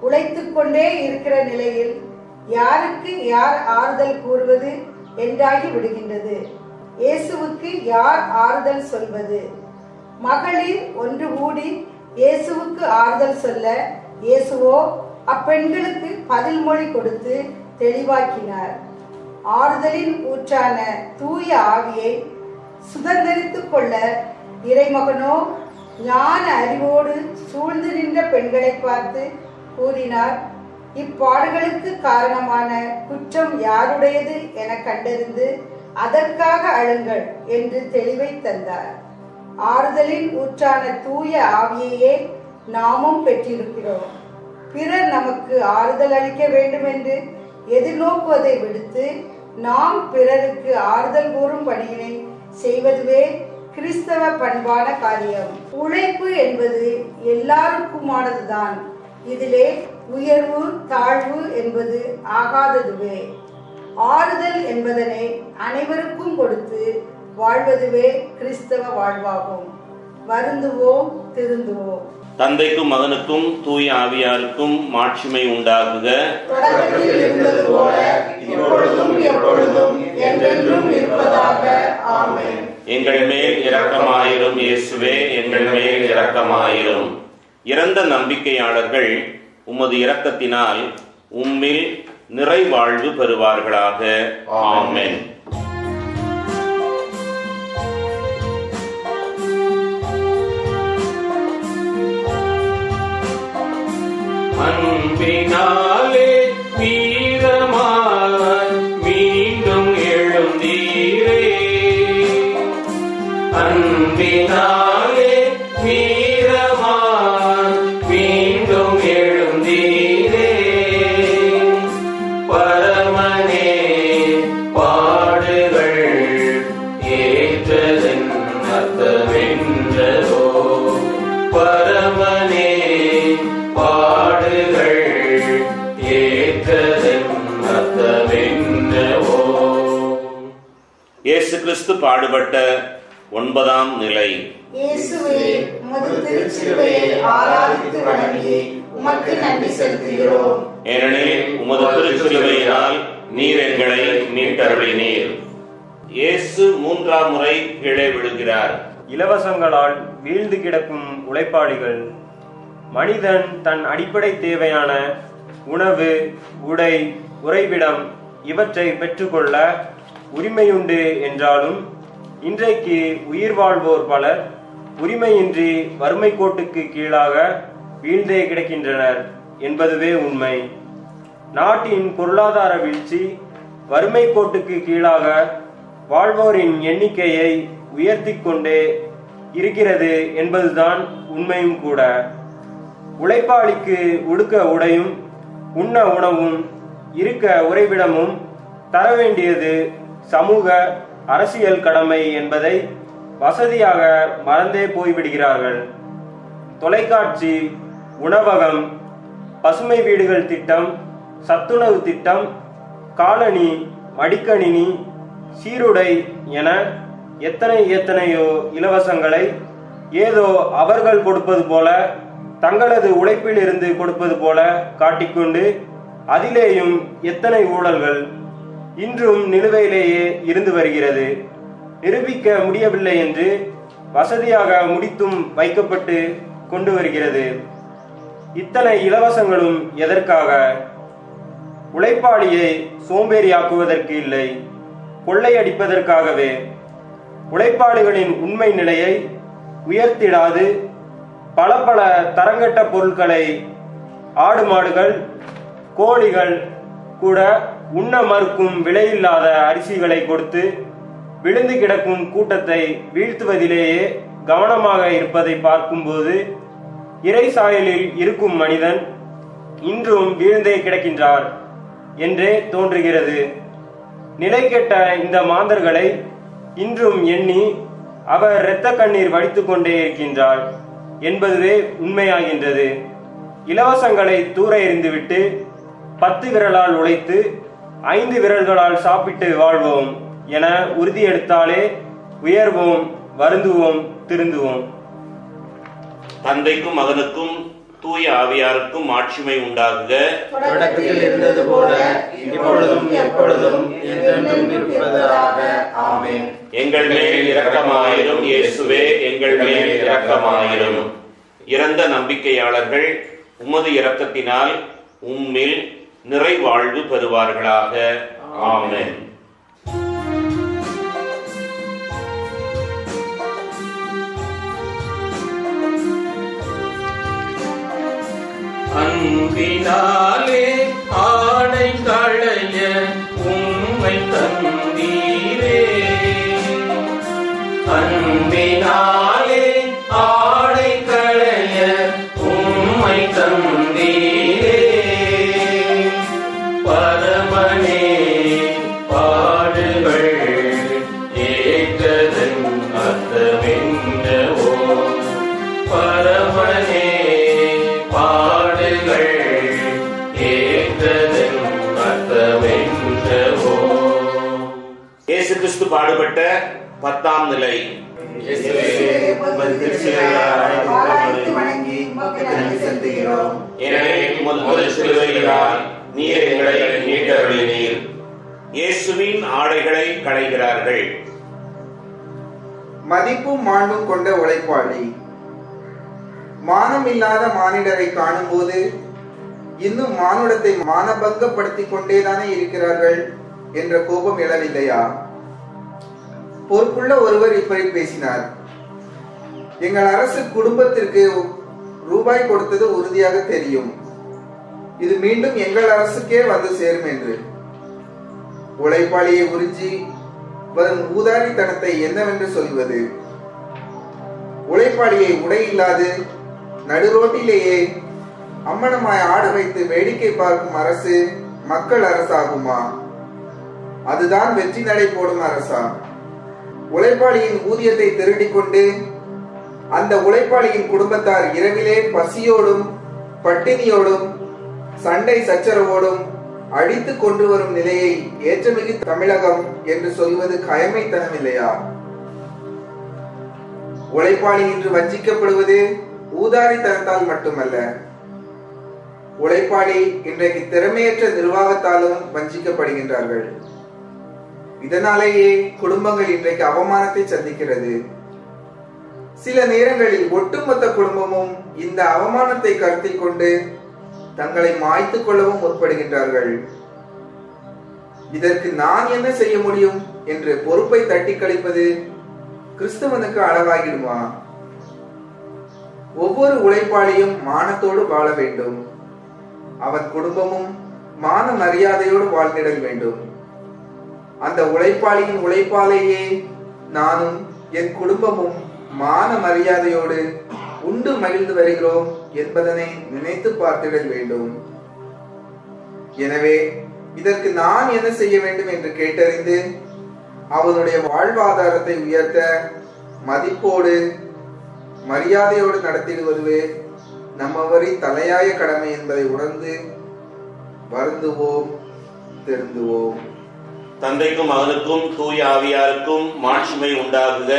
உழைத்துக் கொண்டே இருக்கிற நிலையில் யாருக்கு யார் ஆறுதல் கூறுவது என்றாகி விடுகின்றது. இயேசுவுக்கு யார் ஆறுதல் சொல்வது? மகளிர் ஒன்று கூடி இயேசுவுக்கு ஆறுதல் சொல்ல இயேசுவோ அப்பெண்களுக்கு பதில் மொழி கொடுத்து தெளிவாக்கினார். ஆறுதலின் ஊற்றான தூய ஆவியை சுதந்திரித்துக் கொள்ள இறைமகனோ ஞான அறிவோடு சூழ்ந்து நின்ற பெண்களை பார்த்து கூறினார் இப்பாடுகளுக்கு காரணமான குற்றம் யாருடையது என கண்டறிந்து அதற்காக அழுங்கள் என்று தெளிவை தந்தார். ஆறுதலின் ஊற்றான தூய ஆவியையே நாமும் பெற்றிருக்கிறோம். பிறர் நமக்கு ஆறுதல் அளிக்க வேண்டும் என்று எதிர்நோக்குவதை விடுத்து நாம் பிறருக்கு ஆறுதல் கூறும் பணியினை செய்வதுவே கிறிஸ்தவ பண்பான காரியம். உழைப்பு என்பது எல்லாருக்குமானதுதான். இதிலே உயர்வு தாழ்வு என்பது ஆகாததுவே. ஆறுதல் என்பதனை அனைவருக்கும் கொடுத்து வாழ்வதுவே கிறிஸ்தவ வாழ்வாகும். வருந்துவோம் திருந்துவோம். தந்தைக்கும் மகனுக்கும் தூய ஆவியாருக்கும் மாட்சிமை உண்டாகுக. எங்கள் மேல் இரக்கமாயிரும் இயேசுவே எங்கள் மேல் இரக்கமாயிரும். இறந்த நம்பிக்கையாளர்கள் உமது இரக்கத்தினால் உம்மில் நிறைவாழ்வு பெறுவார்களாக. ஆமென். அன்பினாலே வீரமாக கிறிஸ்து பாடுபட்ட ஒன்பதாம் நிலை. ஏனெனில் உமது திருச்சிலுவையினால் நீர் எங்களை மீட்டருளினீர். இயேசு மூன்றாம் முறை கீழே விழுகிறார். இலவசங்களால் வீழ்ந்து கிடக்கும் உழைப்பாளிகள் மனிதன் தன் அடிப்படை தேவையான உணவு உடை உறைவிடம் இவற்றை பெற்றுக்கொள்ள உரிமையுண்டு என்றாலும் இன்றைக்கு உயிர் வாழ்வோர் பலர் உரிமையின்றி வறுமை கோட்டுக்கு கீழாக வீழ்ந்தே கிடக்கின்றனர் என்பதுவே உண்மை. நாட்டின் பொருளாதார வீழ்ச்சி வறுமை கோட்டுக்கு கீழாக வாழ்வோரின் எண்ணிக்கையை உயர்த்தி கொண்டே இருக்கிறது என்பதுதான் உண்மையும் கூட. உழைப்பாளிக்கு உடுக்க உடையும் உண்ண உணவும் இருக்க உறைவிடமும் தர வேண்டியது சமூக அரசியல் கடமை என்பதை வசதியாக மறந்தே போய்விடுகிறார்கள். தொலைக்காட்சி உணவகம் பசுமை வீடுகள் திட்டம் சத்துணவு திட்டம் காலனி மடிக்கணினி சீருடை என எத்தனை எத்தனையோ இலவசங்களை ஏதோ அவர்கள் கொடுப்பது போல தங்களது உழைப்பில் இருந்து கொடுப்பது போல காட்டிக்கொண்டு அதிலேயும் எத்தனை ஊழல்கள் இன்றும் நிலுவையிலேயே இருந்து வருகிறது. நிரூபிக்க முடியவில்லை என்று வசதியாக முடித்தும் வைக்கப்பட்டு கொண்டு வருகிறது. இத்தனை இலவசங்களும் எதற்காக? உழைப்பாளியை சோம்பேறியாக்குவதற்கு இல்லை. கொள்ளையடிப்பதற்காகவே. உழைப்பாளிகளின் உண்மை நிலையை உயர்த்திடாது. பல பல தரங்கட்ட பொருட்களை ஆடு மாடுகள் கோழிகள் கூட உண்ண மறுக்கும் விலையில்லாத அரிசிகளை கொடுத்து விழுந்து கிடக்கும் கூட்டத்தை வீழ்த்துவதிலேயே கவனமாக இருப்பதை பார்க்கும்போது இறை சாயலில் இருக்கும் மனிதன் இன்றும் வீழ்ந்தே கிடக்கின்றார் என்றே தோன்றுகிறது. நிலை கெட்ட இந்த மாந்தர்களை இன்றும் எண்ணி அவர் இரத்த கண்ணீர் வடித்துக் கொண்டே இருக்கின்றார் என்பதுவே உண்மையாகின்றது. இலவசங்களை தூர எறிந்துவிட்டு பத்து விரலால் உழைத்து ஐந்து விரல்களால் சாப்பிட்டு வாழ்வோம் என உறுதியெடுத்தாலே உயர்வோம் வருந்துவோம் திருந்துவோம். தந்தைக்கும் மகனுக்கும் தூய ஆவியாருக்கும் ஆட்சிமை உண்டாகுக. தொடக்கத்தில் இருந்தது போல இப்பொழுதும் எப்பொழுதும் என்றென்றும் இருப்பதாக. ஆமென். எங்கள் மேல் இரக்கமாயிரும் இயேசுவே எங்கள் மேல் இரக்கமாயிரும். இறந்த நம்பிக்கையாளர்கள் உமது இரக்கத்தினால் உம்மில் நிறைவாழ்வு பெறுவார்களாக. ஆமென். அன்பினாலே நன்றி பத்தாம் நிலை. முதல் நீர் எங்களை மீட்டருளினீர் இயேசுவின் ஆடைகளை களைகிறார்கள். மதிப்பும் மாண்பும் கொண்ட உழைப்பாளி. மானம் இல்லாத மானிடரை காணும்போது இன்னும் மானுடத்தை மானபங்கப்படுத்திக் கொண்டேதானே இருக்கிறார்கள் என்ற கோபம் எழவில்லையா? பொறுப்புள்ள ஒருவர் இப்படி பேசினார். எங்கள் அரசு குடும்பத்திற்கு ரூபாய் கொடுத்தது உறுதியாக தெரியும். இது மீண்டும் எங்கள் அரசுக்கே வந்து சேரும் என்று. உழைப்பாளியை உறிஞ்சி வரும் ஊதாரித்தனத்தை என்னவென்று சொல்வது? உழைப்பாளியை உடை இல்லாது நடுரோட்டிலேயே அம்மனமாய் ஆட வைத்து வேடிக்கை பார்க்கும் அரசு மக்கள் அரசாகுமா? அதுதான் வெற்றி நடை போடும் அரசா? உழைப்பாளியின் ஊதியத்தை திருடிக் கொண்டு அந்த உழைப்பாளியின் குடும்பத்தார் இரவிலே பசியோடும் பட்டினியோடும் சண்டை சச்சரவோடும் அடித்து கொண்டு வரும் நிலையை ஏற்றமிகு தமிழகம் என்று சொல்வது கயமைத்தனம் இல்லையா? உழைப்பாளி இன்று வஞ்சிக்கப்படுவது ஊதாரித்தனத்தால் மட்டுமல்ல. உழைப்பாளி இன்றைக்கு திறமையற்ற நிர்வாகத்தாலும் வஞ்சிக்கப்படுகின்றார்கள். இதனாலேயே குடும்பங்கள் இன்றைக்கு அவமானத்தை சந்திக்கிறது. சில நேரங்களில் ஒட்டுமொத்த குடும்பமும் இந்த அவமானத்தை கருத்தில் கொண்டு தங்களை மாய்த்துக் கொள்ளவும் முற்படுகின்றார்கள். இதற்கு நான் என்ன செய்ய முடியும் என்று பொறுப்பை தட்டி கழிப்பது கிறிஸ்தவனுக்கு அழகாகிடுமா? ஒவ்வொரு உழைப்பாளியும் மானத்தோடு வாழ வேண்டும். அவன் குடும்பமும் மான மரியாதையோடு வாழ்ந்திடல் வேண்டும். அந்த உழைப்பாளியின் உழைப்பாலேயே நானும் என் குடும்பமும் மான மரியாதையோடு உண்டு மகிழ்ந்து வருகிறோம் என்பதனை நினைத்து பார்த்திடல் வேண்டும். எனவே இதற்கு நான் என்ன செய்ய வேண்டும் என்று கேட்டறிந்து அவனுடைய வாழ்வாதாரத்தை உயர்த்த மதிப்போடு மரியாதையோடு நடத்திடுவதுவே நம்மவரின் தலையாய கடமை என்பதை உணர்ந்து வருந்துவோம் திருந்துவோம். தந்தைக்கும் மகனுக்கும் தூய ஆவியாருக்கும் மாட்சிமை உண்டாகுக.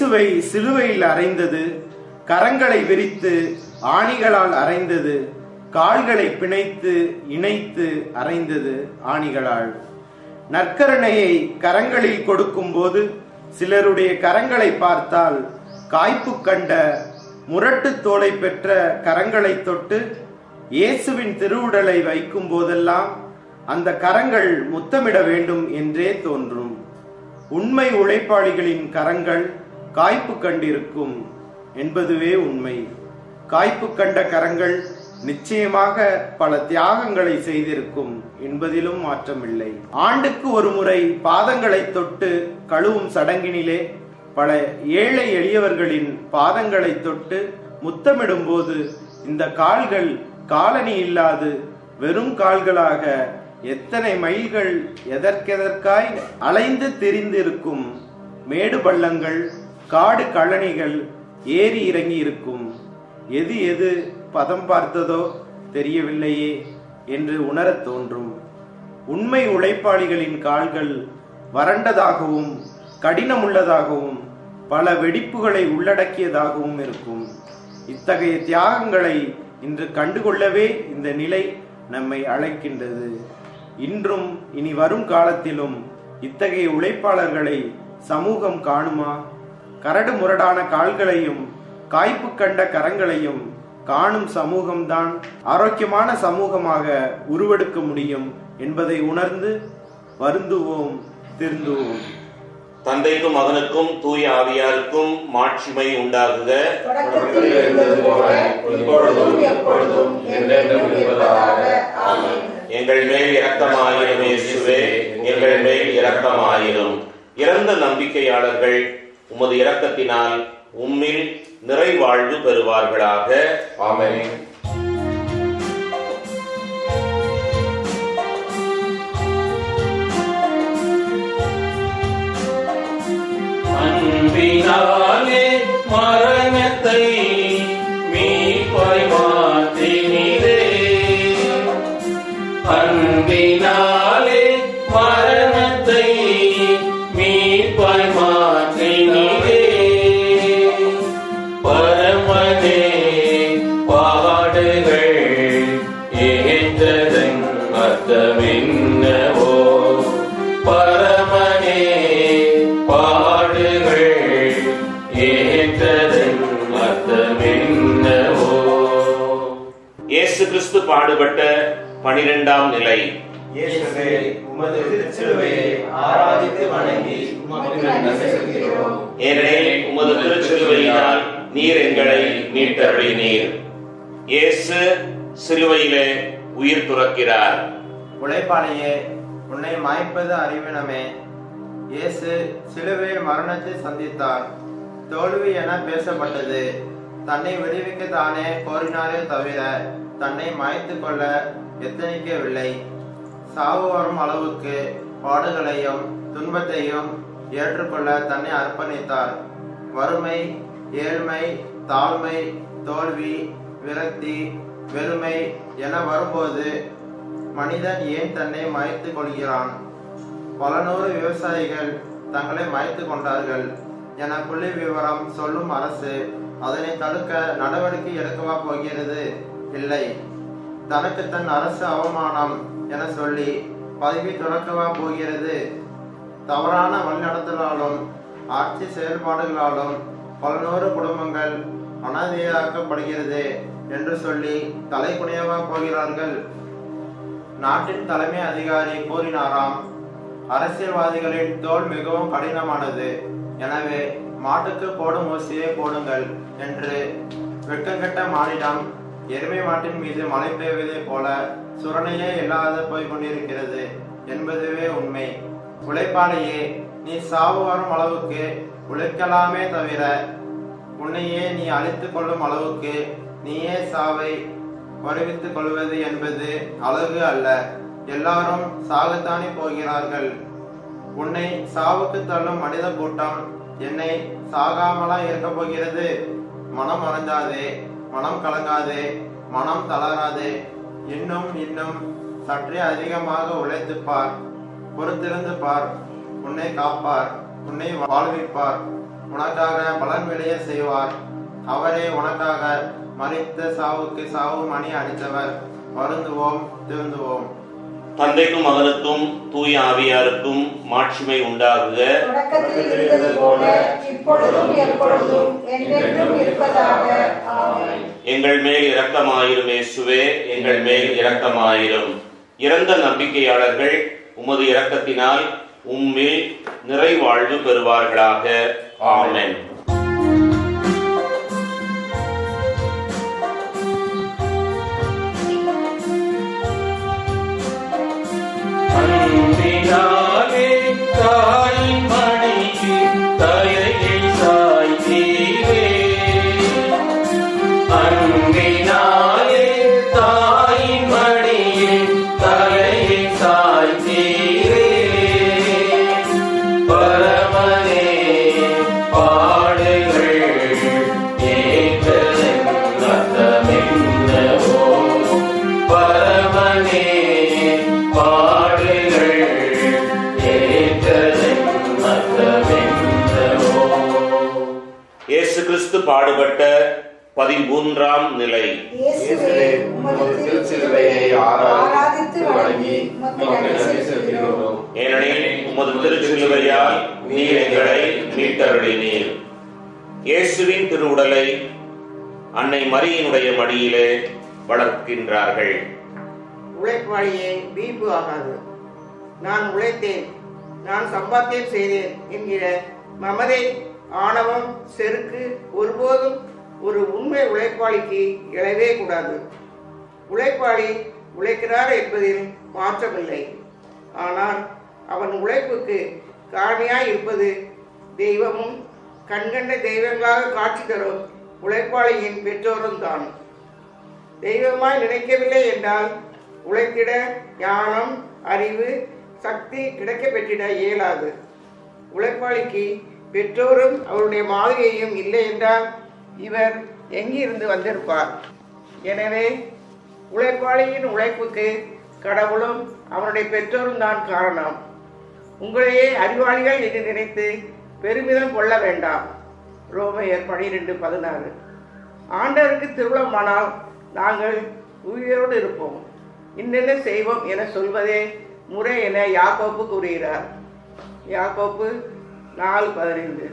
இயேசுவை சிலுவையில் அறைந்தது கரங்களை விரித்து ஆணிகளால் அறைந்தது கால்களை பிணைத்து இணைத்து அறைந்தது ஆணிகளால். நற்கருணையை கரங்களில் கொடுக்கும்போது சிலருடைய கரங்களை பார்த்தால் காய்ப்பு கண்ட முரட்டு தோலை பெற்ற கரங்களை தொட்டு இயேசுவின் திருவுடலை வைக்கும் போதெல்லாம் அந்த கரங்கள் முத்தமிட வேண்டும் என்றே தோன்றும். உண்மை உழைப்பாளிகளின் கரங்கள் காய்ப்பு கண்டிருக்கும் என்பதுவே உண்மை. காய்ப்பு கண்ட கரங்கள் நிச்சயமாக பல தியாகங்களை செய்திருக்கும் என்பதிலும் மாற்றமில்லை. ஆண்டுக்கு ஒரு முறை பாதங்களை தொட்டு கழுவும் சடங்கினிலே பல ஏழை எளியவர்களின் பாதங்களை தொட்டு முத்தமிடும்போது இந்த கால்கள் காலனி இல்லாது வெறும் கால்களாக எத்தனை மைல்கள் எதற்கெதற்காய் அலைந்து திரிந்திருக்கும் மேடு பள்ளங்கள் காடு கழனிகள் ஏறி இறங்கி இருக்கும் எது எது பதம் பார்த்ததோ தெரியவில்லையே என்று உணரத் தோன்றும். உண்மை உழைப்பாளிகளின் கால்கள் வறண்டதாகவும் கடினமுள்ளதாகவும் பல வெடிப்புகளை உள்ளடக்கியதாகவும் இருக்கும். இத்தகைய தியாகங்களை இன்று கண்டுகொள்ளவே இந்த நிலை நம்மை அழைக்கின்றது. இன்றும் இனி வரும் காலத்திலும் இத்தகைய உழைப்பாளர்களை சமூகம் காணுமா? கரடு முரடான கால்களையும் காய்ப்பு கண்ட கரங்களையும் காணும் சமூகம்தான் ஆரோக்கியமான சமூகமாக உருவெடுக்க முடியும் என்பதை உணர்ந்து வருந்துவோம் திருந்துவோம். தந்தைக்கும் மகனுக்கும் தூய ஆவியாருக்கும் மாட்சிமை உண்டாகுக. எங்கள் மேல் இரக்கமாயிரும் இயேசுவே எங்கள் மேல் இரக்கமாயிரும் இறந்த நம்பிக்கையாளர்கள் உமது இரக்கத்தினால் உம்மில் நிறைவாழ்வு பெறுவார்களாக. ஆமென். அன்பினாலே மரணத்தை மீட்பாய் மாற்றினீரே அன்பினாலே கிறிஸ்து பாடுபட்ட பனிரெண்டாம் நிலை. இயேசுவே உமது திருச்சிலுவையினால் நீர் எங்களை மீட்டருளினீர். இயேசு சிலுவையிலே உயிர் துறக்கிறார். உழைப்பாளியே உன்னை மாய்ப்பது அறிவினமே. இயேசு சிலுவையில் மரணத்தை சந்தித்தார். தோல்வி என பேசப்பட்டது. தன்னை விடுவிக்க தானே கோரினாரே தவிர தன்னை மாய்த்து கொள்ள எத்தனிக்கவில்லை. சாவு வரும் அளவுக்கு பாடுகளையும் துன்பத்தையும் ஏற்றுக்கொள்ள தன்னை அர்ப்பணித்தார். வறுமை ஏழ்மை தாழ்மை தோல்வி விரக்தி வெறுமை என வரும்போது மனிதன் ஏன் தன்னை மாய்த்துக் கொள்கிறான்? பல நூறு விவசாயிகள் தங்களை மாய்த்துக் கொண்டார்கள் என புள்ளி விவரம் சொல்லும் அரசு அதனை தடுக்க நடவடிக்கை எடுக்கவா போகிறது? இல்லை. தனக்கு தன் அரசு அவமானம் என சொல்லி பதவி துறக்கவா போகிறது? தவறான வழிநடத்தலாலும் ஆட்சி செயல்பாடுகளாலும் பல நூறு குடும்பங்கள் அனாதையாக்கப்படுகிறது என்று சொல்லி தலைக்குனையவா போகிறார்கள். நாட்டின் தலைமை அதிகாரி கூறினாராம் அரசியல்வாதிகளின் தோல் மிகவும் கடினமானது. எனவே மாட்டுக்கு போடும் ஊசியை போடுங்கள் என்று வெட்கங்கெட்ட மானிடம் எருமை மாட்டின் மீது மழை பெய்வதைப் போல சுரணையே இல்லாத போய் கொண்டிருக்கிறது என்பதுவே உண்மை. உழைப்பாளையே நீ சாவு வரும் அளவுக்கு உழைக்கலாமே தவிர உன்னையே நீ அழித்துக் கொள்ளும் அளவுக்கு நீயே சாவை வருவித்துக் கொள்வது என்பது அழகு அல்ல. எல்லாரும் சாகத்தானே போகிறார்கள். உன்னை சாவுக்கு தள்ளும் மனித கூட்டம் என்னை சாகாமலா இருக்க போகிறது? மனம் மறந்தாதே மனம் கலங்காதே மனம் தளராதே இன்னும் இன்னும் சற்றே அதிகமாக உழைத்து பார் பொறுத்திருந்து பார் உன்னை காப்பார் உன்னை வாழ்விப்பார். உனக்காக பலன் விளைய செய்வார். அவரே உனக்காக மறித்த சாவுக்கு சாவு மணி அடித்தவர். வருந்துவோம் திருந்துவோம். தந்தைக்கும் மகனுக்கும் தூய ஆவியாருக்கும் மாட்சிமை உண்டாகுக. எங்கள் மேல் இரக்கமாயிரும் இயேசுவே எங்கள் மேல் இரக்கமாயிரும். இறந்த நம்பிக்கையாளர்கள் உமது இரக்கத்தினால் உம்மில் நிறைவாழ்வு பெறுவார்களாக. ஆமென். பாடுபட்ட பதிமூன்றாம் நிலை. ஏனெனில் உமது திருச்சிலுவையால் நீர் எங்களை மீட்டருளினீர். இயேசுவின் திருவுடலை அன்னை மரியினுடைய மடியிலே வளர்க்கின்றார்கள். உழைப்பாளியே வீம்பு ஆகாது. நான் உழைத்தேன். நான் சம்பாத்தியம் செய்தேன் என்கிற மமதை ஆணவம் செருக்கு ஒருபோதும் ஒரு உண்மை உழைப்பாளிக்கு இழவே கூடாது. உழைப்பாளி உழைக்கிறார் என்பதில் மாற்றமில்லை. ஆனால் அவன் உழைப்புக்கு காரணியாய் இருப்பது தெய்வமும் கண்கண்ட தெய்வங்களாக காட்சி தரும் உழைப்பாளியின் பெற்றோரும் தான். தெய்வமாய் நினைக்கவில்லை என்றால் உழைத்திட ஞானம் அறிவு சக்தி கிடைக்க பெற்றிட இயலாது. உழைப்பாளிக்கு பெற்றோரும் அவருடைய மாதிரியையும் இல்லை என்றால் இவர் எங்கிருந்து வந்திருப்பார்? எனவே உழைப்பாளியின் உழைப்புக்கு கடவுளும் அவருடைய பெற்றோரும் தான் காரணம். உங்களையே அறிவாளிகள் என்று நினைத்து பெருமிதம் கொள்ள வேண்டாம். ரோமையர் பனிரெண்டு பதினாறு. ஆண்டவருக்கு திருவிழமானால் நாங்கள் உயிரோடு இருப்போம். இன்னென்ன செய்வோம் என சொல்வதே முறை என யாக்கோப்பு கூறுகிறார். யாக்கோப்பு நாலு பதினைந்து.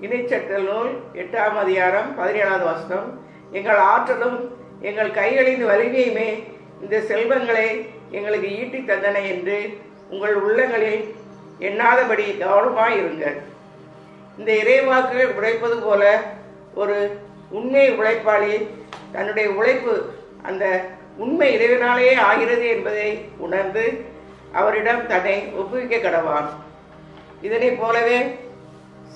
இணைச்சட்டல் நூல் எட்டாம் அதிகாரம் பதினேழாவது வசனம். எங்கள் ஆற்றலும் எங்கள் கைகளின் வலிமையுமே இந்த செல்வங்களை எங்களுக்கு ஈட்டி தந்தன என்று உங்கள் உள்ளங்களில் எண்ணாதபடி கவனமாக இருங்கள் இந்த இறைவாக்குகள் உழைப்பது போல ஒரு உண்மை உழைப்பாளி தன்னுடைய உழைப்பு அந்த உண்மை இறைவனாலேயே ஆகிறது என்பதை உணர்ந்து அவரிடம் தன்னை ஒப்புவிக்க கடவான். இதனைப் போலவே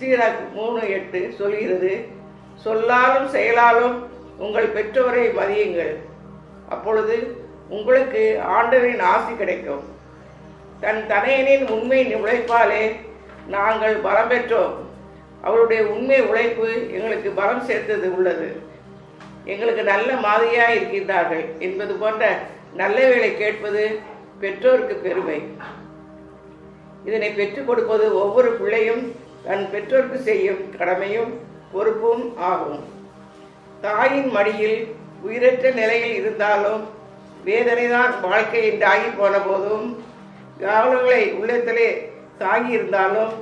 சீரக் மூணு எட்டு சொல்கிறது சொல்லாலும் செயலாலும் உங்கள் பெற்றோரை மதியுங்கள். அப்பொழுது உங்களுக்கு ஆண்டவரின் ஆசி கிடைக்கும். தன் தனையனின் உண்மை உழைப்பாலே நாங்கள் பலம் பெற்றோம். அவருடைய உண்மை உழைப்பு எங்களுக்கு பலம் சேர்த்தது உள்ளது. எங்களுக்கு நல்ல மாதிரியாக இருக்கின்றார்கள் என்பது போன்ற நல்ல வேலை கேட்பது பெற்றோருக்கு பெருமை. இதனை பெற்றுக் கொடுப்பது ஒவ்வொரு பிள்ளையும் தன் பெற்றோருக்கு செய்யும் கடமையும் பொறுப்பும் ஆகும். தாயின் மடியில் உயிரற்ற நிலையில் இருந்தாலும் வேதனைதான் வாழ்க்கை என்றாகி போன போதும் கவனங்களை உள்ளத்திலே தாங்கி இருந்தாலும்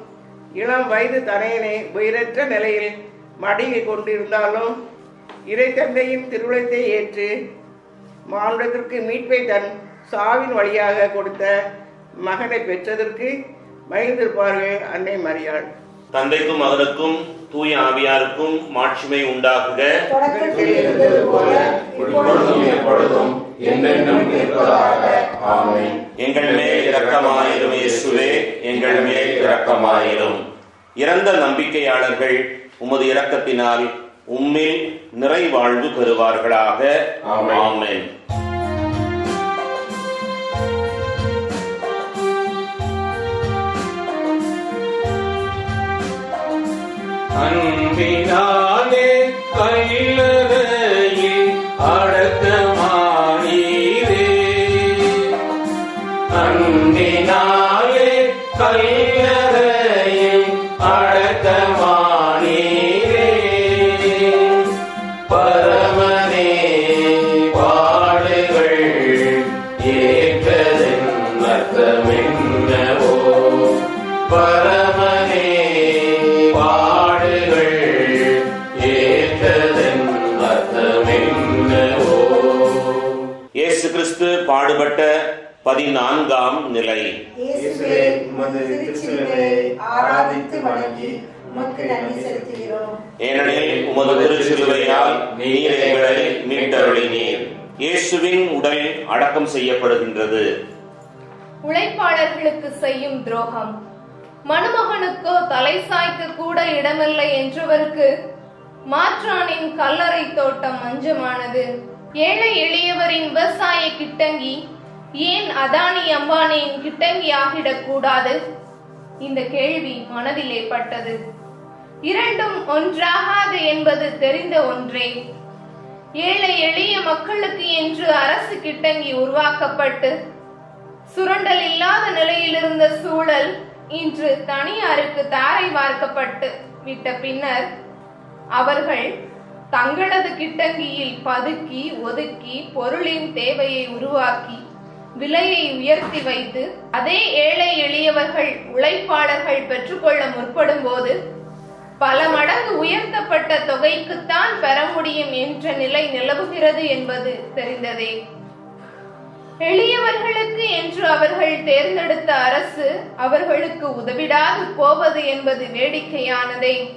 இளம் வயது தனையனை உயிரற்ற நிலையில் மடியில் கொண்டிருந்தாலும் இறைத்தந்தையும் திருவுளத்தை ஏற்று மானுடத்திற்கு மீட்பை தன் சாவின் வழியாக கொடுத்த மகனை பெற்றதற்கு மகிழ்ந்திருப்பார்கள் அன்னை மரியாள். தந்தைக்கும் மகனுக்கும் தூய ஆவியாருக்கும் மாட்சிமை உண்டாகுக. எங்கள் மேல் இரக்கமாயிரும் இயேசுவே எங்கள் மேல் இரக்கமாயிரும். இறந்த நம்பிக்கையாளர்கள் உமது இரக்கத்தினால் உம்மில் நிறைவாழ்வு பெறுவார்களாக. ஆமென். நன்றி செலுத்துகிறோம். ஏனெனில் உமது திருச்சிலுவையால் நீர் எங்களை மீட்டருளினீர். இயேசுவின் உடல் அடக்கம் செய்யப்படுகின்றது. உழைப்பாளர்களுக்கு செய்யும் துரோகம். மணமகனுக்கோ தலை சாய்க்க கூட இடமில்லை என்றவருக்கு மாற்றானின் கல்லறை தோட்டம் மஞ்சமானது ஏழை எளியவரின் விவசாய கிட்டங்கி ஏன் அதானி அம்பானியின் கிட்டங்கியாகிடக் கூடாது இந்த கேள்வி மனதிலே பட்டது. இரண்டும் ஒன்றாகாது என்பது தெரிந்த ஒன்றே. ஏழை எளிய மக்களுக்கு என்று அரசு கிட்டங்கி உருவாக்கப்பட்டு சுரண்டல் இல்லாத நிலையில் இருந்த சூழல் இன்று தனியாருக்கு தாரை வார்க்கப்பட்டு விட்ட பின்னர் அவர்கள் தங்களது கிட்டங்கியில் பதுக்கி ஒதுக்கி பொருளின் தேவையை உருவாக்கி விலையை உயர்த்தி வைத்து அதே ஏழை எளியவர்கள் உழைப்பாளர்கள் பெற்றுக்கொள்ள முற்படும் போது பல மடங்கு உயர்த்தப்பட்ட தொகைக்குத்தான் பெற முடியும் என்ற நிலை நிலவுகிறது என்பது தெரிந்ததே. எளியவர்களுக்கு என்று அவர்கள் தேர்ந்தெடுத்த அரசு அவர்களுக்கு உதவிடாது போவது என்பது வேடிக்கையானதே.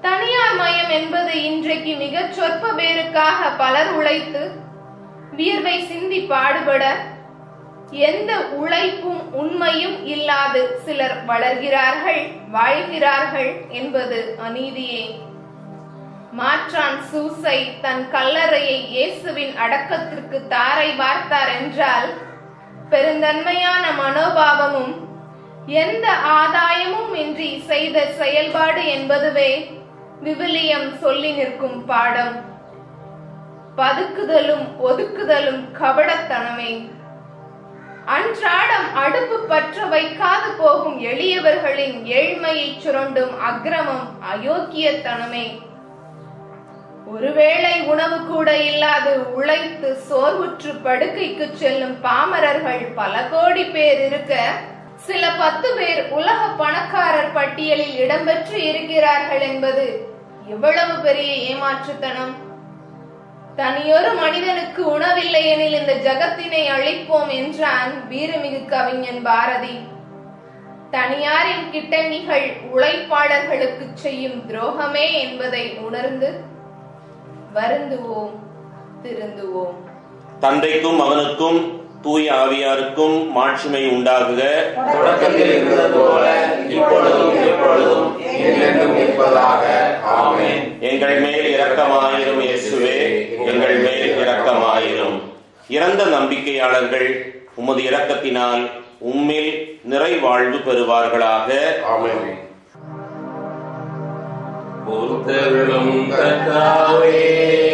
தனியார் மயம் என்பது இன்றைக்கு மிகச் சொற்ப பேருக்காக பலர் உழைத்து வியர்வை சிந்தி பாடுபட எந்த உழைப்பும் உண்மையும் இல்லாது சிலர் வளர்கிறார்கள் வாழ்கிறார்கள் என்பது அநீதியே. மாற்றான் சூசை தன் கல்லறையை இயேசுவின் அடக்கத்திற்கு தாரை வார்த்தார் என்றால் பெருந்தன்மையான மனோபாவமும் எந்த ஆதாயமும் இன்றி செய்த செயல்பாடு என்பதுவே விவிலியம் சொல்லி நிற்கும் பாடம். பதுக்குதலும் ஒதுக்குதலும் கபடத்தனமே. அன்றாடம் அடுப்பு பற்ற வைக்காது போகும் எளியவர்களின் ஏழ்மையை சுரண்டும் அக்கிரமம் அயோக்கியத்தனமே. ஒருவேளை உணவு கூட இல்லாது உழைத்து சோர்வுற்று படுக்கைக்கு செல்லும் பாமரர்கள் பல கோடி பேர் இருக்க சில பத்து பேர் உலக பணக்காரர் பட்டியலில் இடம்பெற்று இருக்கிறார்கள் என்பது எவ்வளவு பெரிய ஏமாற்றுத்தனம்? தனியொரு மனிதனுக்கு உணவில்லை எனில் இந்த ஜகத்தினை அழிப்போம் என்றான் வீரமிகு கவிஞன் பாரதி. தனியாரின் கிட்டங்கிகள் உழைப்பாளர்களுக்கு செய்யும் துரோகமே என்பதை உணர்ந்து வருந்துவோம் திருந்துவோம். தந்தைக்கும் மகனுக்கும் தூய ஆவியாருக்கும் மாட்சிமை உண்டாகுக. தொடக்கத்தில் இருந்தது போல இப்பொழுதும் எப்பொழுதும் என்றென்றும் இருப்பதாக. ஆமென். எங்கள் மேல் இரக்கமாயிரும் இயேசுவே. எங்கள் மேல் இரக்கமாயிரும். இறந்த நம்பிக்கையாளர்கள் உமது இரக்கத்தினால் உம்மில் நிறைவாழ்வு பெறுவார்களாக. ஆமென். பொறுத்தருளும் கர்த்தாவே.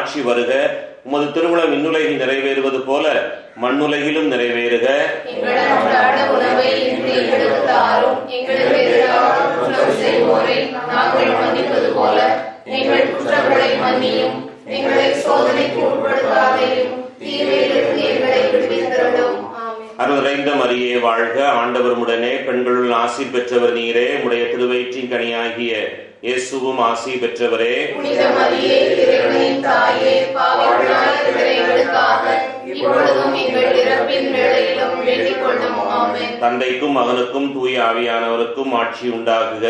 ஆட்சி வருக. உமது திருவுளம் விண்ணுலகில் நிறைவேறுவது போல மண்ணுலகிலும் நிறைவேறுக. அருள் நிறைந்த மரியே வாழ்க. ஆண்டவர் உடனே பெண்களுள் ஆசி பெற்றவர் நீரே. உடைய திருவயிற்றின் கனியாகிய இயேசுவும் ஆசி பெற்றவரே. தந்தைக்கும் மகனுக்கும் தூய ஆவியானவருக்கும் ஆட்சி உண்டாகுக.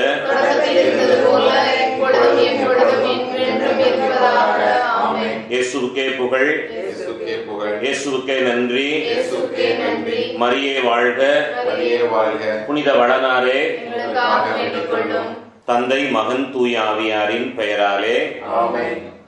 இயேசுக்கே புகழ். இயேசுக்கே நன்றி. மரியே வாழ்க. மரியே வாழ்க. புனித வளனாரே தந்தை மகன் தூய ஆவியாரின் பெயராலே. ஆமென்.